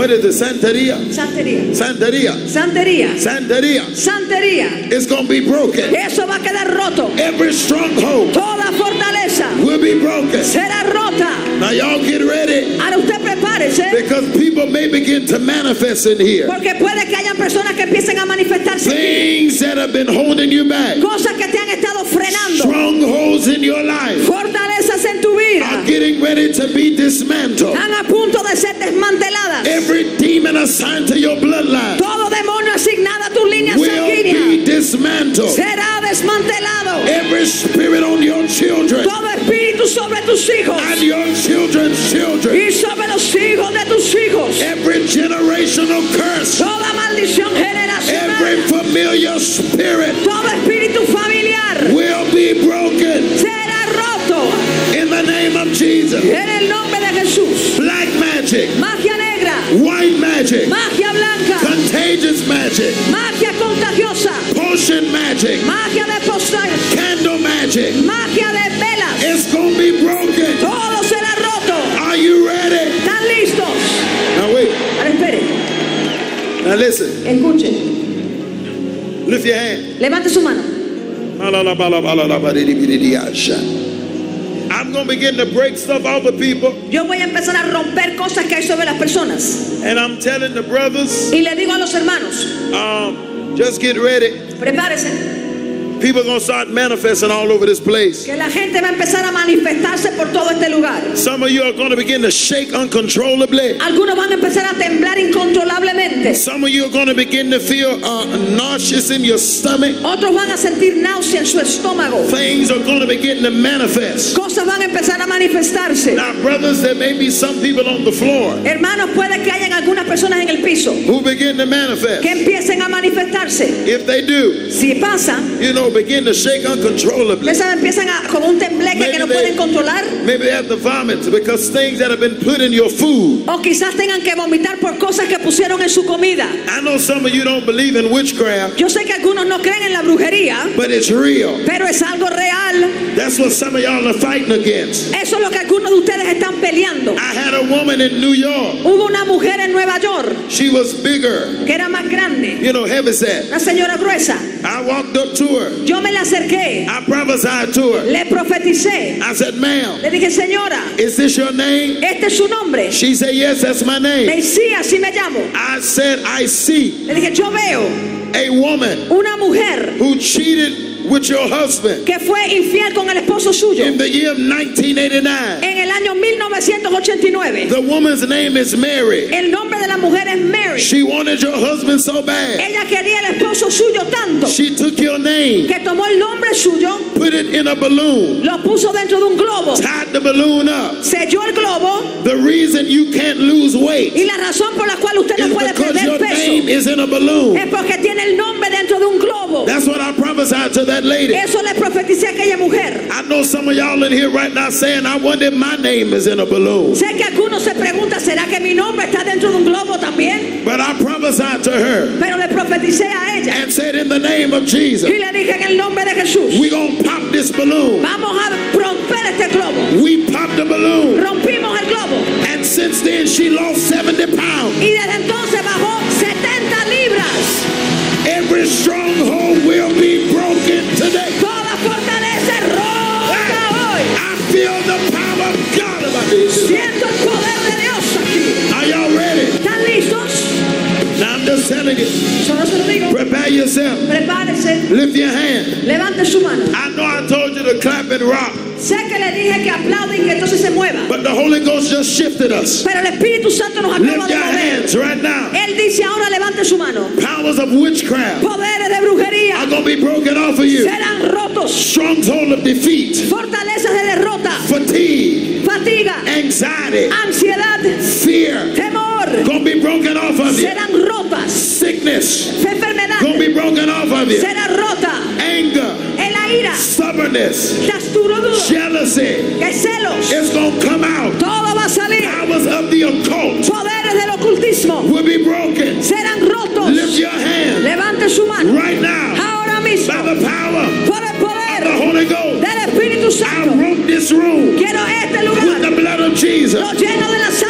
What is it? Santeria? Santería. Santeria. Santería. Santeria. Santería. It's going to be broken. Eso va a quedar roto. Every stronghold Toda fortaleza will be broken. será rota. Now, y'all get ready Ahora usted prepárese. because people may begin to manifest in here. Porque puede que haya personas que empiecen a manifestarse. Things that have been holding you back, Cosas que te han estado frenando. strongholds in your life, Fortalezas getting ready to be dismantled. Están a punto de ser desmanteladas. Every demon assigned to your bloodline Todo demonio asignado a tus líneas will be sanguíneas dismantled. será desmantelado. Every spirit on your children Todo espíritu sobre tus hijos and your children's children, y sobre los hijos de tus hijos. every generational curse, Toda maldición every generacional. familiar spirit Todo espíritu familiar will be broken of Jesus. en el nombre de Jesús. Black magic, Magia negra, white magic, magia blanca, contagious magic, magia contagiosa, potion magic, magia de postal, candle magic. magia de velas. It's to be broken. Todo será roto. Are you ready? ¿Están listos? Now wait. Ahora espere, Now listen. escuchen. Lift your hand. Levante su mano. To begin to break stuff off of people. Yo voy a empezar a romper cosas que hay sobre las personas. And I'm telling the brothers, Y le digo a los hermanos, um, just get ready. prepárense, People are going to start manifesting all over this place. que la gente va a empezar a manifestarse por todo este lugar. Some of you are going to begin to shake uncontrollably. Algunos van a empezar a temblar incontrolablemente. Some of you are going to begin to feel uh, nauseous in your stomach. Otros van a sentir náusea en su estómago. Things are going to begin to manifest. Cosas van a empezar a manifestarse. Now, brothers, there may be some people on the floor Hermanos, puede que hayan algunas personas en el piso who begin to que manifest. empiecen a manifestarse. If they do, Si pasa, you know, begin to shake uncontrollably. empiezan a, con un tembleque que pueden controlar. maybe they have to vomit because things that have been put in your food. O quizás tengan que vomitar por cosas que pusieron en su comida. I know some of you don't believe in witchcraft, Yo sé que algunos no creen en la brujería, but it's real. pero es algo real. That's what some of y'all are fighting against. Eso es lo que algunos de ustedes están peleando. I had a woman in New York. Hubo una mujer en Nueva York She was bigger, que era más grande, you know, heavy set. una señora gruesa. I walked up to her. Yo me le acerqué, I prophesied to her. le profeticé, I said, ma'am, le dije, señora, is this your name? este es su nombre. She said, yes, that's my name. Me decía, así me llamo. I said, I see Le dije, yo veo a woman una mujer who cheated with your husband que fue infiel con el esposo suyo in the year of 1989. en el año 1989. The woman's name is Mary. El nombre de la mujer es Mary. She wanted your husband so bad. Ella quería el esposo suyo tanto She took your name, que tomó el nombre suyo, put it in a balloon, lo puso dentro de un globo, tied the balloon up. selló el globo The reason you can't lose weight y la razón por la cual usted no puede perder peso name is in a balloon. es porque tiene el nombre dentro de un globo. That's what I prophesied to that lady. Eso le profeticé a aquella mujer. I know some of y'all in here right now saying, I wonder if my name is in a balloon. Sé que algunos se preguntan, ¿será que mi nombre está dentro de un globo también? But I prophesied to her Pero le profeticé a ella and said, in the name of Jesus, y le dije en el nombre de Jesús, we to pop this balloon. vamos a romper este globo. We popped the balloon. Rompimos el globo And since then, she lost 70 pounds. y desde entonces bajó 70 libras. Every stronghold will be broken today. Toda fortaleza rota hoy. I feel the power of God about this. Siento el poder de Dios aquí. Are y'all ready? ¿Están listos? Now I'm just telling you, Solo se lo digo. prepare yourself. Prepárese. Lift your hand. Levante su mano. I know I told you to clap and rock, Sé que le dije que aplaude y que entonces se mueva. but the Holy Ghost just shifted us. Pero el Espíritu Santo nos acaba Lift de your mover. hands right now. Él dice ahora levante su mano. Powers of witchcraft Poderes de brujería are going to be broken off of you. serán rotos. Stronghold of defeat, Fortalezas de derrota, fatigue, fatiga, anxiety, ansiedad, fear, temor going to be broken off of you. serán rotas. Sickness, Enfermedad going to be broken off of you. será jealousy, it's going to come out. todo va a salir. Powers of the occult Poderes del ocultismo will be broken. serán rotos. Lift your hand Levante su mano. right now Ahora mismo, by the power por el of the poder Holy Ghost. del Espíritu I Santo, wrote this room quiero este with the lugar blood of Jesus. lo lleno de la I sangre